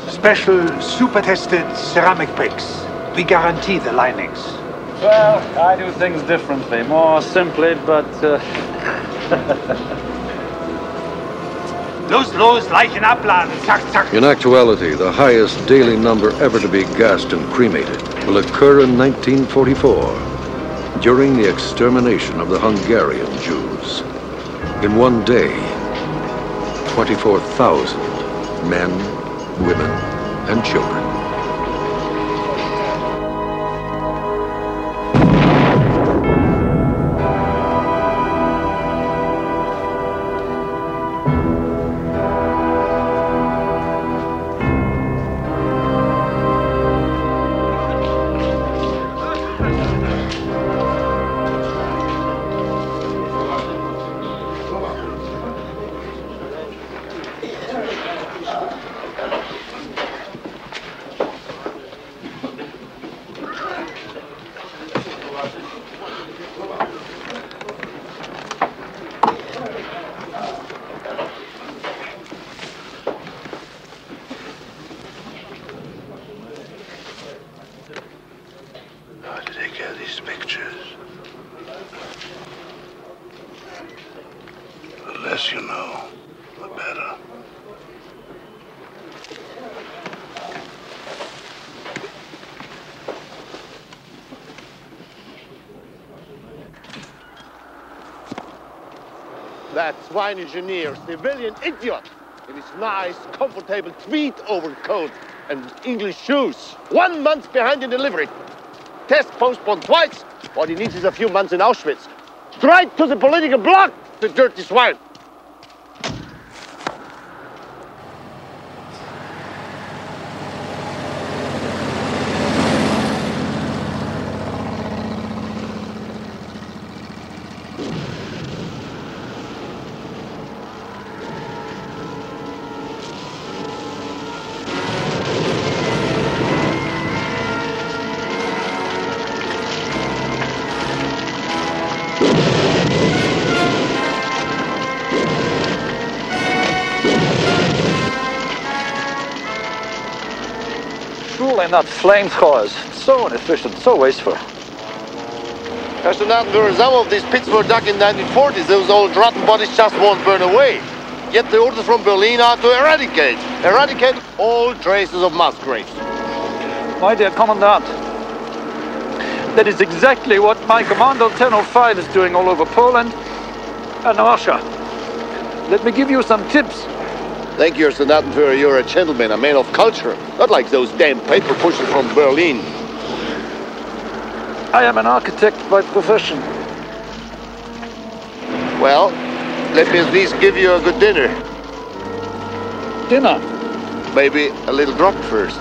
Speaker 25: Special super tested ceramic bricks. We guarantee the linings.
Speaker 13: Well, I do things differently, more simply, but. Uh...
Speaker 25: Los, los, Leichenabladen, zack, zack.
Speaker 7: In actuality, the highest daily number ever to be gassed and cremated will occur in 1944 during the extermination of the Hungarian Jews. In one day, 24,000 men, women, and children.
Speaker 19: Swine engineer, civilian idiot, in his nice, comfortable tweed overcoat and English shoes. One month behind in delivery. Test postponed twice. What he needs is a few months in Auschwitz. Straight to the political block, the dirty swine.
Speaker 13: Not flamethrowers. So inefficient, so wasteful.
Speaker 19: As to not there some of these pits were dug in 1940s, those old rotten bodies just won't burn away. Yet the orders from Berlin are to eradicate, eradicate all traces of mass graves.
Speaker 13: My dear Commandant, that is exactly what my Commando 1005 is doing all over Poland and Russia. Let me give you some tips.
Speaker 19: Thank you, Senator. You're a gentleman, a man of culture, not like those damn paper pushers from Berlin.
Speaker 13: I am an architect by profession.
Speaker 19: Well, let me at least give you a good dinner.
Speaker 13: Dinner?
Speaker 19: Maybe a little drop first.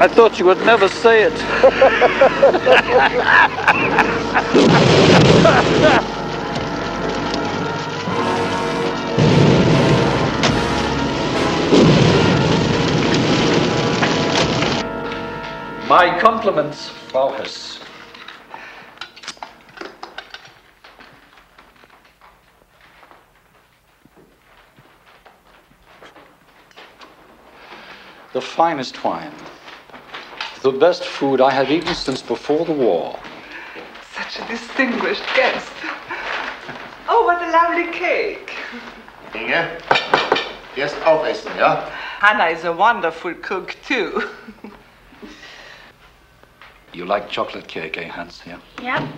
Speaker 13: I thought you would never say it. My compliments, Frau Hess. The finest wine. The best food I have eaten since before the war.
Speaker 26: Such a distinguished guest. Oh, what a lovely cake.
Speaker 16: Inge, erst aufessen, ja?
Speaker 26: Hannah is a wonderful cook, too.
Speaker 13: You like chocolate cake, eh, Hans? Yeah.
Speaker 20: Yep.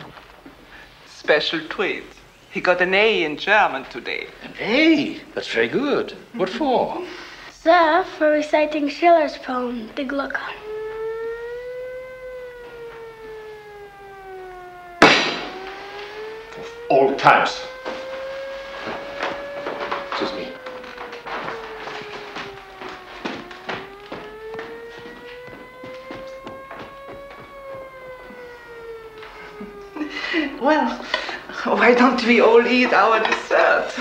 Speaker 26: Special treat. He got an A in German today.
Speaker 13: An A? That's very good. What for?
Speaker 20: Sir, for reciting Schiller's poem, The Glocke.
Speaker 16: Old times.
Speaker 17: Why don't we all eat our dessert?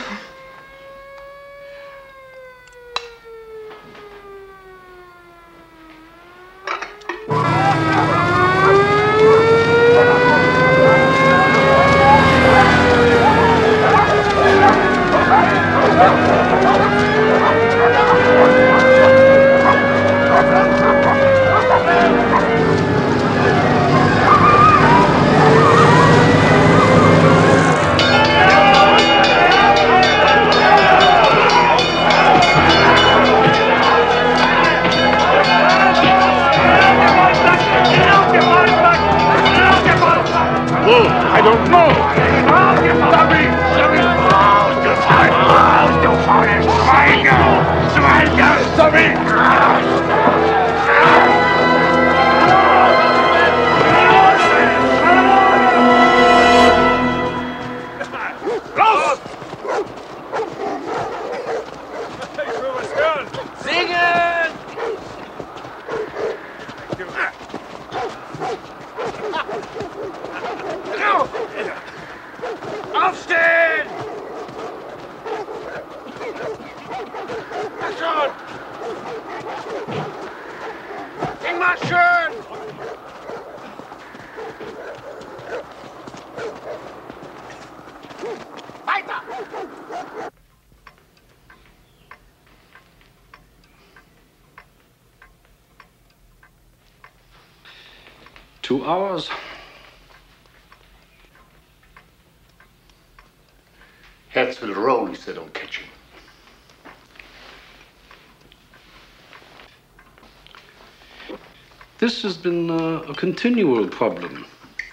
Speaker 27: This has been uh, a continual problem,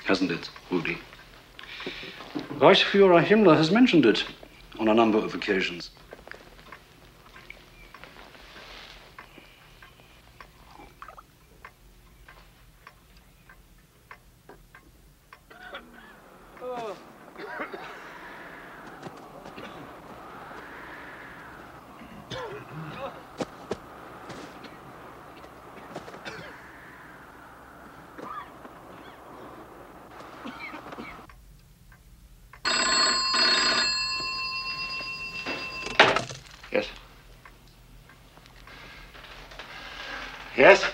Speaker 27: hasn't it, Rudi? Reichsführer Himmler has mentioned it on a number of occasions.
Speaker 16: Yes. Yes?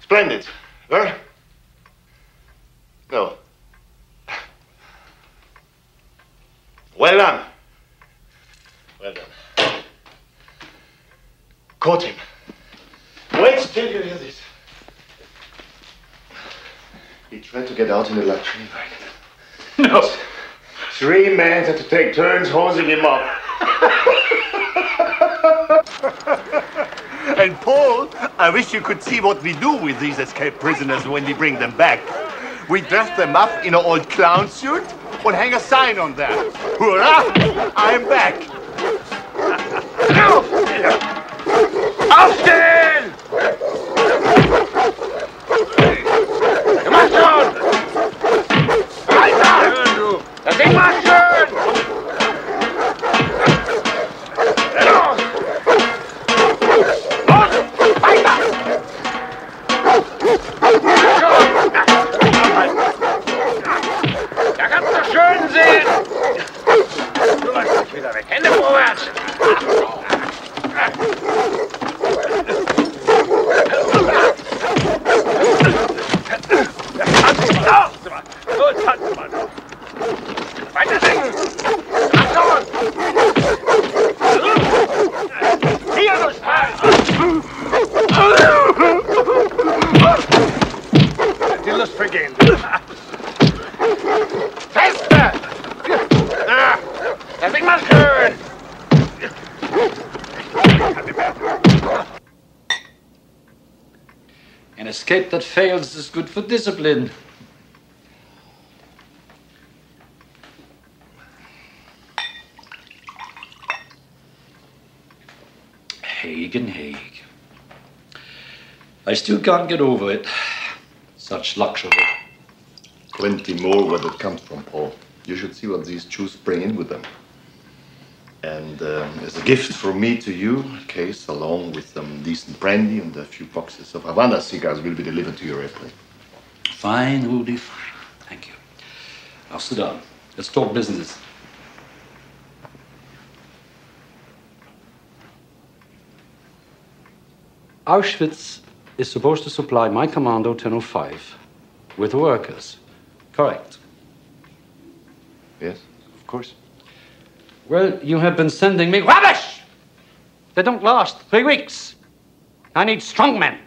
Speaker 16: Splendid. Where? No. Well done. Well done. Caught him. Wait till you hear this. He tried to in a luxury wagon. No. Three men had to take turns hosing him up.
Speaker 19: And Paul, I wish you could see what we do with these escaped prisoners when we bring them back. We dress them up in an old clown suit and hang a sign on them. Hurrah! I'm back.
Speaker 27: For discipline. Haig and Haig. I still can't get over it. Such luxury.
Speaker 16: Plenty more where that comes from, Paul. You should see what these Jews bring in with them. And uh, as a gift from me to you, a case along with some decent brandy and a few boxes of Havana cigars will be delivered to your airplane.
Speaker 27: Fine, Rudy, fine.
Speaker 28: Thank you. Now sit down. Let's talk business. Auschwitz is supposed to supply my commando 1005 with workers. Correct.
Speaker 16: Yes, of course.
Speaker 28: Well, you have been sending me rubbish! They don't last three weeks. I need strong men.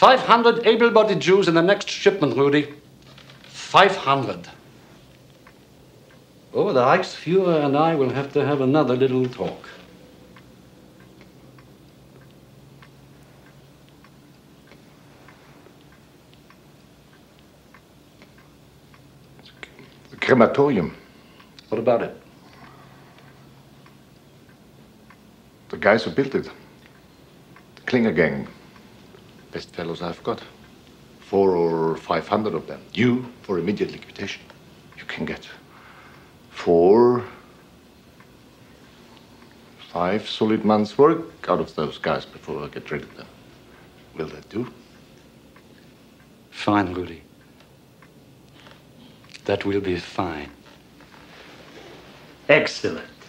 Speaker 28: 500 able bodied Jews in the next shipment, Rudy. 500. Oh, the Reichsfuhrer and I will have to have another little talk.
Speaker 16: The crematorium.
Speaker 28: What about it?
Speaker 16: The guys who built it. The Klinger gang. Best fellows I've got. Four or five hundred of them. You for immediate liquidation. You can get four, five solid months' work out of those guys before I get rid of them. Will that do?
Speaker 28: Fine, Rudy. That will be fine. Excellent.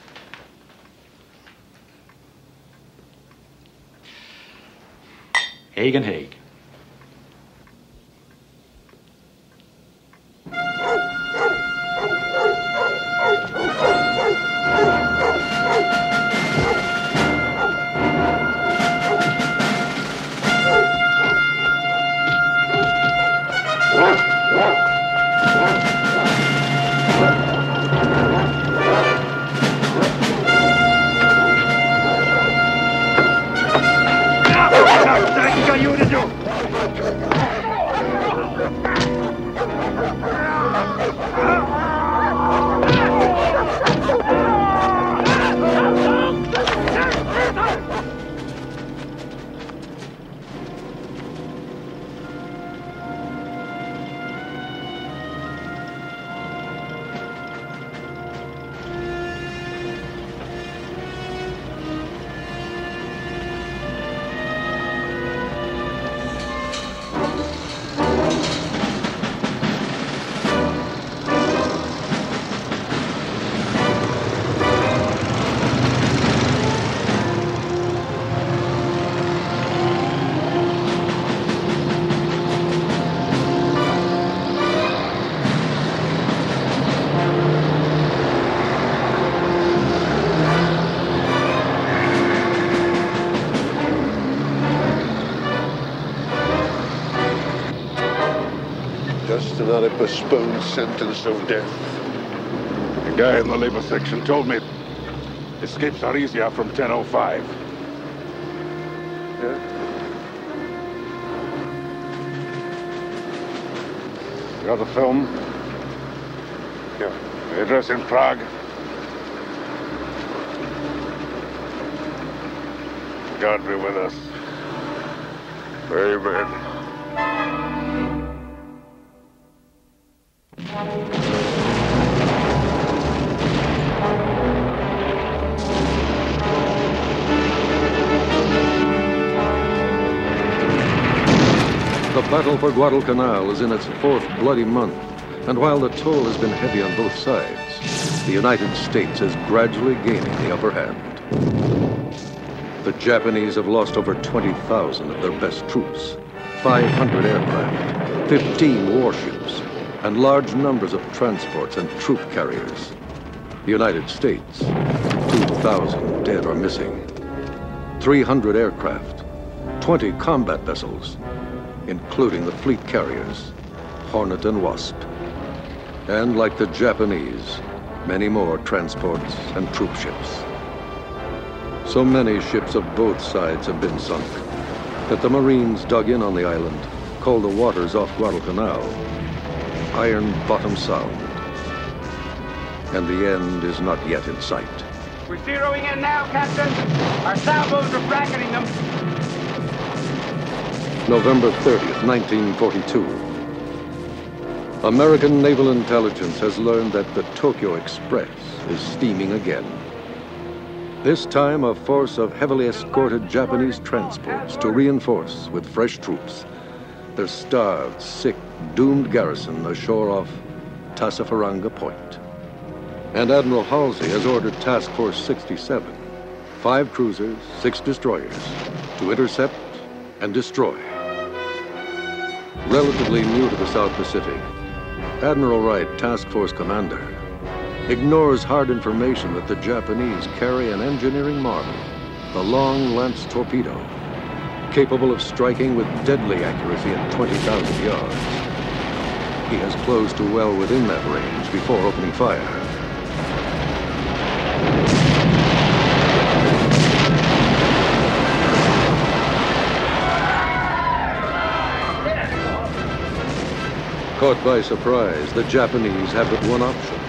Speaker 16: Egenheg. Postponed sentence of death.
Speaker 13: The guy in the labor section told me escapes are easier from 1005.
Speaker 16: Yeah?
Speaker 13: You got the film?
Speaker 16: Yeah.
Speaker 13: The address in Prague? God be with us. Amen.
Speaker 7: Battle for Guadalcanal is in its fourth bloody month, and while the toll has been heavy on both sides, the United States is gradually gaining the upper hand. The Japanese have lost over 20,000 of their best troops, 500 aircraft, 15 warships, and large numbers of transports and troop carriers. The United States, 2,000 dead or missing, 300 aircraft, 20 combat vessels, including the fleet carriers, Hornet and Wasp. And like the Japanese, many more transports and troop ships. So many ships of both sides have been sunk that the Marines dug in on the island, called the waters off Guadalcanal Iron Bottom Sound. And the end is not yet in sight.
Speaker 29: We're zeroing in now, Captain. Our salvos are bracketing them.
Speaker 7: November 30th, 1942. American naval intelligence has learned that the Tokyo Express is steaming again. This time, a force of heavily escorted Japanese transports to reinforce with fresh troops their starved, sick, doomed garrison ashore off Tassafaronga Point. And Admiral Halsey has ordered Task Force 67, five cruisers, six destroyers, to intercept and destroy. Relatively new to the South Pacific, Admiral Wright, Task Force Commander, ignores hard information that the Japanese carry an engineering marvel, the Long Lance Torpedo, capable of striking with deadly accuracy at 20,000 yards. He has closed to well within that range before opening fire. Caught by surprise, the Japanese have but one option.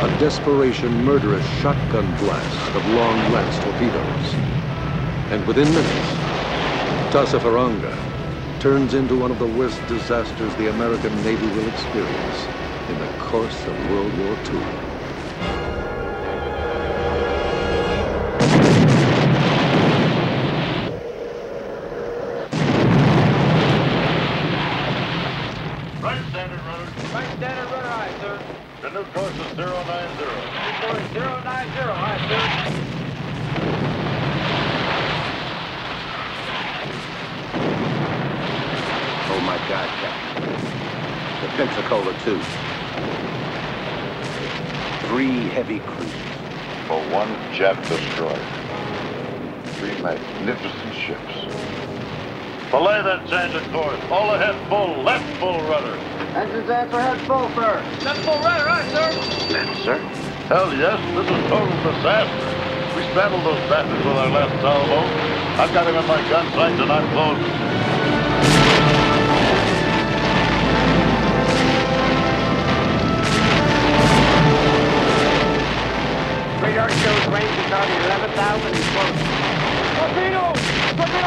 Speaker 7: A desperation, murderous shotgun blast of long lance torpedoes. And within minutes, Tassafaronga turns into one of the worst disasters the American Navy will experience in the course of World War II.
Speaker 30: Right standard rudder. Right standard rudder, aye, sir. The new course is 090. New course 090, aye, sir.
Speaker 17: Oh my God, Captain. The Pensacola, too. Three heavy cruisers.
Speaker 31: For one jet destroyer. Three magnificent ships.
Speaker 30: Belay that change of course. All ahead full, left full rudder.
Speaker 32: Engines answer head full, sir.
Speaker 30: Left full rudder, aye, sir.
Speaker 17: Then, sir?
Speaker 30: Hell yes, this is total disaster. We straddled those bastards with our last salvo. I've got him in my gun sights and I'm closing.
Speaker 32: Radar shows range is out 11,000 and close.
Speaker 30: Torpedoes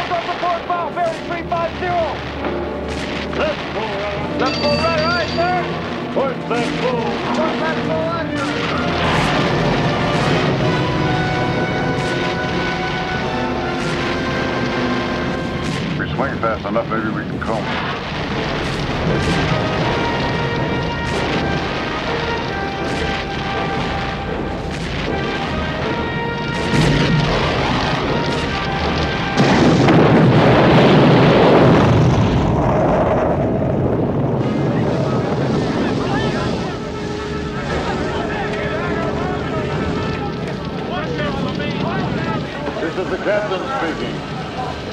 Speaker 30: up the port bow, bearing 350! Left full rudder, aye, sir. Port back full. Port back full, sir.
Speaker 31: If we swing fast enough, maybe we can.
Speaker 30: This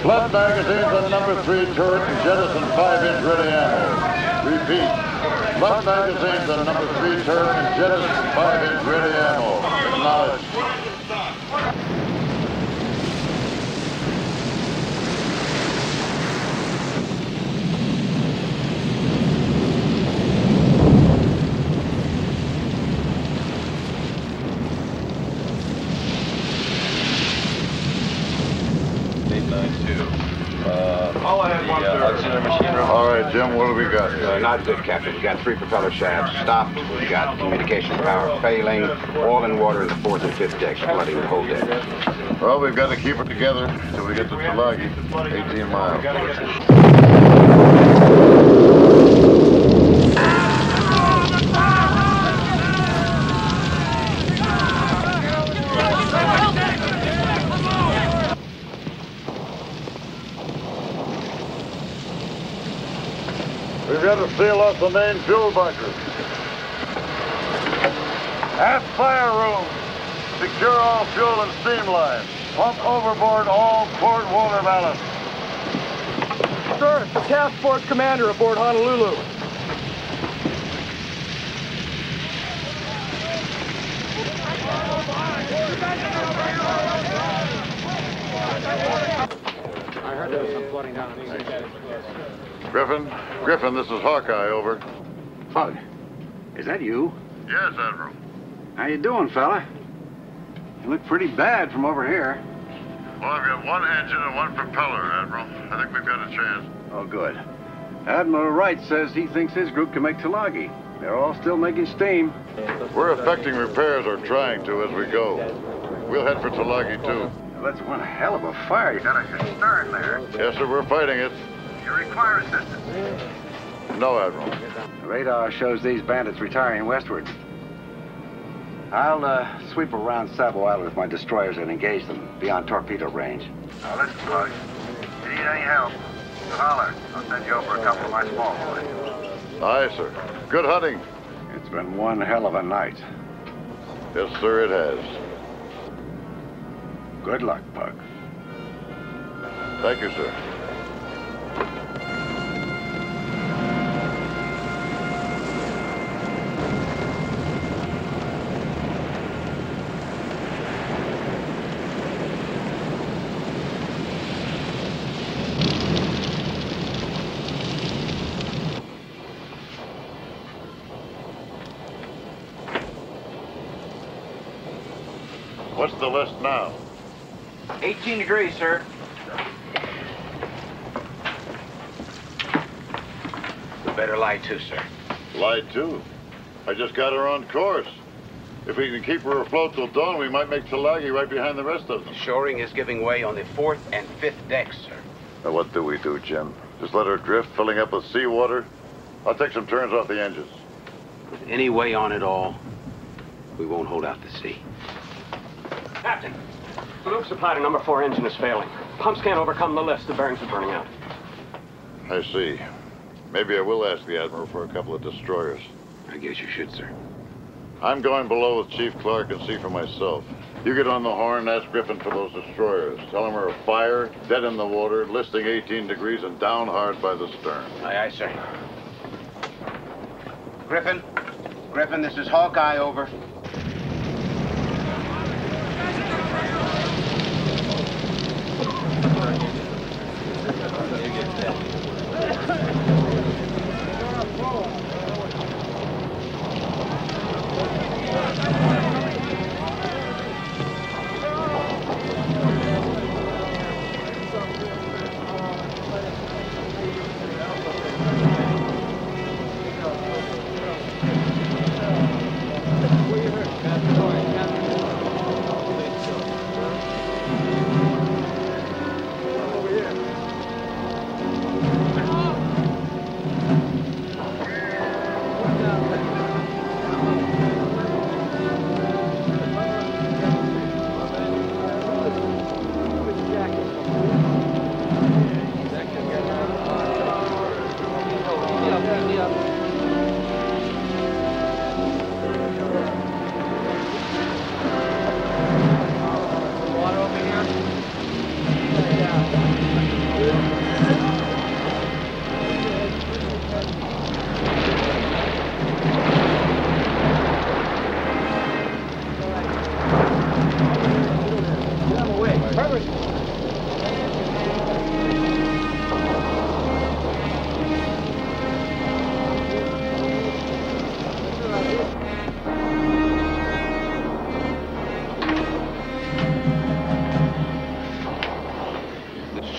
Speaker 30: Flood magazines on number three turret and jettison five-inch ready ammo. Repeat. Flood magazines on number three turret and jettison five-inch ready ammo. Acknowledged.
Speaker 31: Eight nine two. Uh,
Speaker 30: All I have one
Speaker 31: the, uh, auxiliary machine room.
Speaker 30: All right, Jim, what do we got?
Speaker 17: Uh, not good, Captain. We got three propeller shafts stopped. We got communication power failing. All in water in the fourth and fifth decks, flooding the whole deck.
Speaker 30: Well, we've got to keep it together until we get to Tulagi, 18 miles. Seal off the main fuel bunker. Aft fire room. Secure all fuel and steam lines. Pump overboard all port water ballast.
Speaker 26: Sir, the task force commander aboard Honolulu.
Speaker 32: I heard there was some flooding down in East
Speaker 30: Griffin, Griffin, this is Hawkeye, over.
Speaker 33: Pug, is that you?
Speaker 30: Yes, Admiral.
Speaker 33: How you doing, fella? You look pretty bad from over here.
Speaker 30: Well, I've got one engine and one propeller, Admiral. I think we've got a chance.
Speaker 33: Oh, good. Admiral Wright says he thinks his group can make Tulagi. They're all still making steam.
Speaker 30: We're effecting repairs or trying to as we go. We'll head for Tulagi, too.
Speaker 33: That's one hell of a fire you got on your stern there.
Speaker 30: Yes, sir, we're fighting it.
Speaker 33: You require assistance.
Speaker 30: No, Admiral.
Speaker 33: The radar shows these bandits retiring westward. I'll uh, sweep around Savo Island with my destroyers and engage them beyond torpedo range.
Speaker 34: Now listen, Pug. You need any help? Holler. I'll send you over a couple of my small boys.
Speaker 30: Aye, sir. Good hunting.
Speaker 33: It's been one hell of a night.
Speaker 30: Yes, sir, it has.
Speaker 33: Good luck, Pug.
Speaker 30: Thank you, sir. What's the list now?
Speaker 32: 18 degrees, sir. We better lie to, sir.
Speaker 30: Lie too. I just got her on course. If we can keep her afloat till dawn, we might make Tulagi right behind the rest of them.
Speaker 32: Shoring is giving way on the fourth and fifth decks, sir.
Speaker 30: Now, what do we do, Jim? Just let her drift, filling up with seawater? I'll take some turns off the engines.
Speaker 32: With any way on at all, we won't hold out to sea.
Speaker 35: Captain, the lube supply to number four engine is failing. Pumps can't overcome the lifts. The bearings are burning out.
Speaker 30: I see. Maybe I will ask the Admiral for a couple of destroyers.
Speaker 32: I guess you should, sir.
Speaker 30: I'm going below with Chief Clark and see for myself. You get on the horn and ask Griffin for those destroyers. Tell him we're afire, dead in the water, listing 18 degrees and down hard by the stern.
Speaker 32: Aye, aye, sir. Griffin? Griffin, this is Hawkeye, over.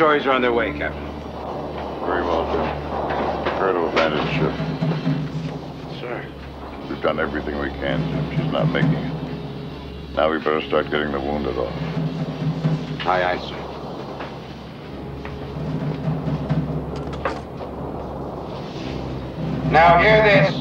Speaker 32: Destroyers are on their way, Captain.
Speaker 30: Very well, Jim. Prepare to abandon ship.
Speaker 32: Sir.
Speaker 30: We've done everything we can, Jim. She's not making it. Now we better start getting the wounded off.
Speaker 32: Aye, aye, sir. Now hear this.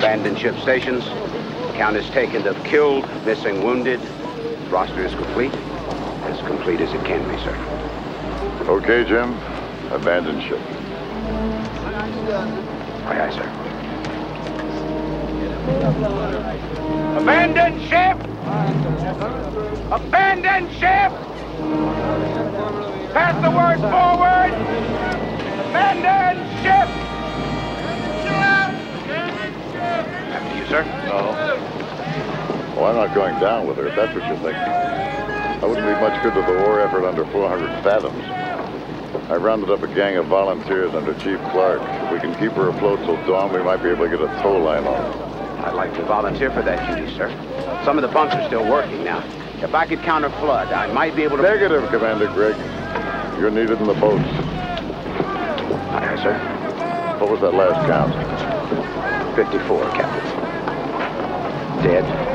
Speaker 32: Abandoned ship stations. Count is taken of killed, missing, wounded. Roster is complete. As complete as it can be, sir.
Speaker 30: Okay, Jim. Abandon ship. Going down with her, if that's what you're thinking. I wouldn't be much good to the war effort under 400 fathoms. I rounded up a gang of volunteers under Chief Clark. If we can keep her afloat till dawn, we might be able to get a tow line on her.
Speaker 32: I'd like to volunteer for that duty, sir. Some of the pumps are still working now. If I could counter flood, I might be able to...
Speaker 30: Negative, Commander Gregg. You're needed in the boats.
Speaker 32: Aye, aye, sir.
Speaker 30: What was that last count?
Speaker 32: 54, Captain. Dead.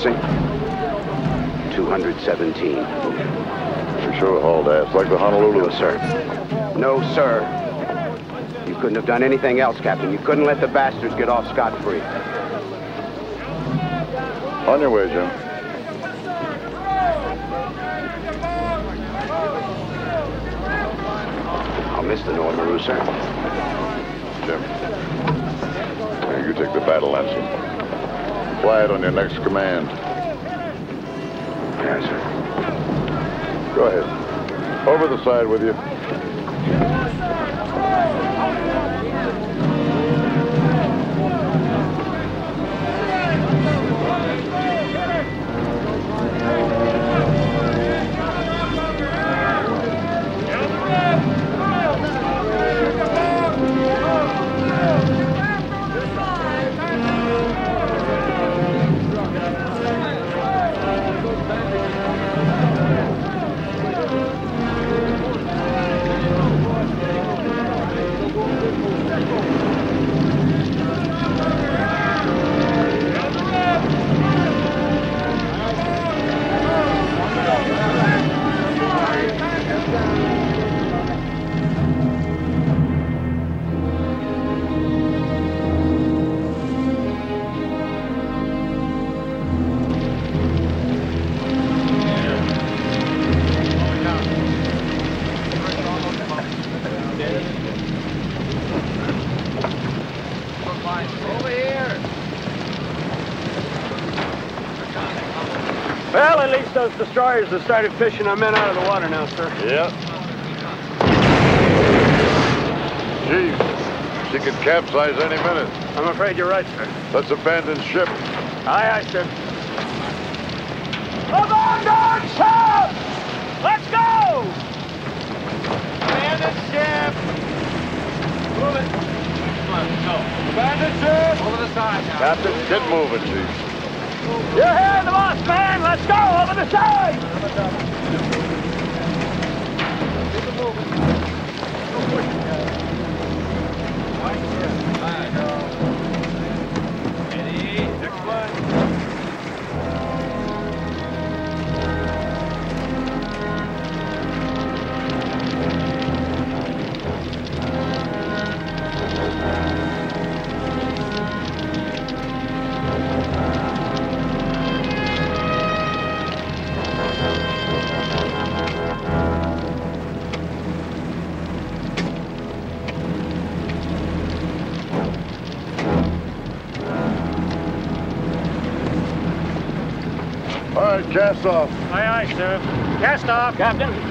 Speaker 32: Missing. 217.
Speaker 30: We sure hauled ass, like the Honolulu.
Speaker 32: No, sir. No, sir. You couldn't have done anything else, Captain. You couldn't let the bastards get off scot-free.
Speaker 30: On your way, Jim.
Speaker 32: I'll miss the Nord sir.
Speaker 30: Jim. You take the battle lancer. Fly it on your next command.
Speaker 32: Yes, sir.
Speaker 30: Go ahead. Over the side with you.
Speaker 35: Well, at least those destroyers have started fishing our men out of the water now, sir.
Speaker 30: Yep. Chief, she could capsize any minute.
Speaker 35: I'm afraid you're right, sir.
Speaker 30: Let's abandon ship.
Speaker 35: Aye, aye, sir. Abandon ship! Let's go! Abandon ship! Move it. Come on, let's go. Abandon ship! Over the side now.
Speaker 30: Captain, get moving, Chief.
Speaker 35: You're here, the boss man! Let's go! Over the side!
Speaker 30: All right, cast off.
Speaker 35: Aye, aye, sir. Cast off. Captain.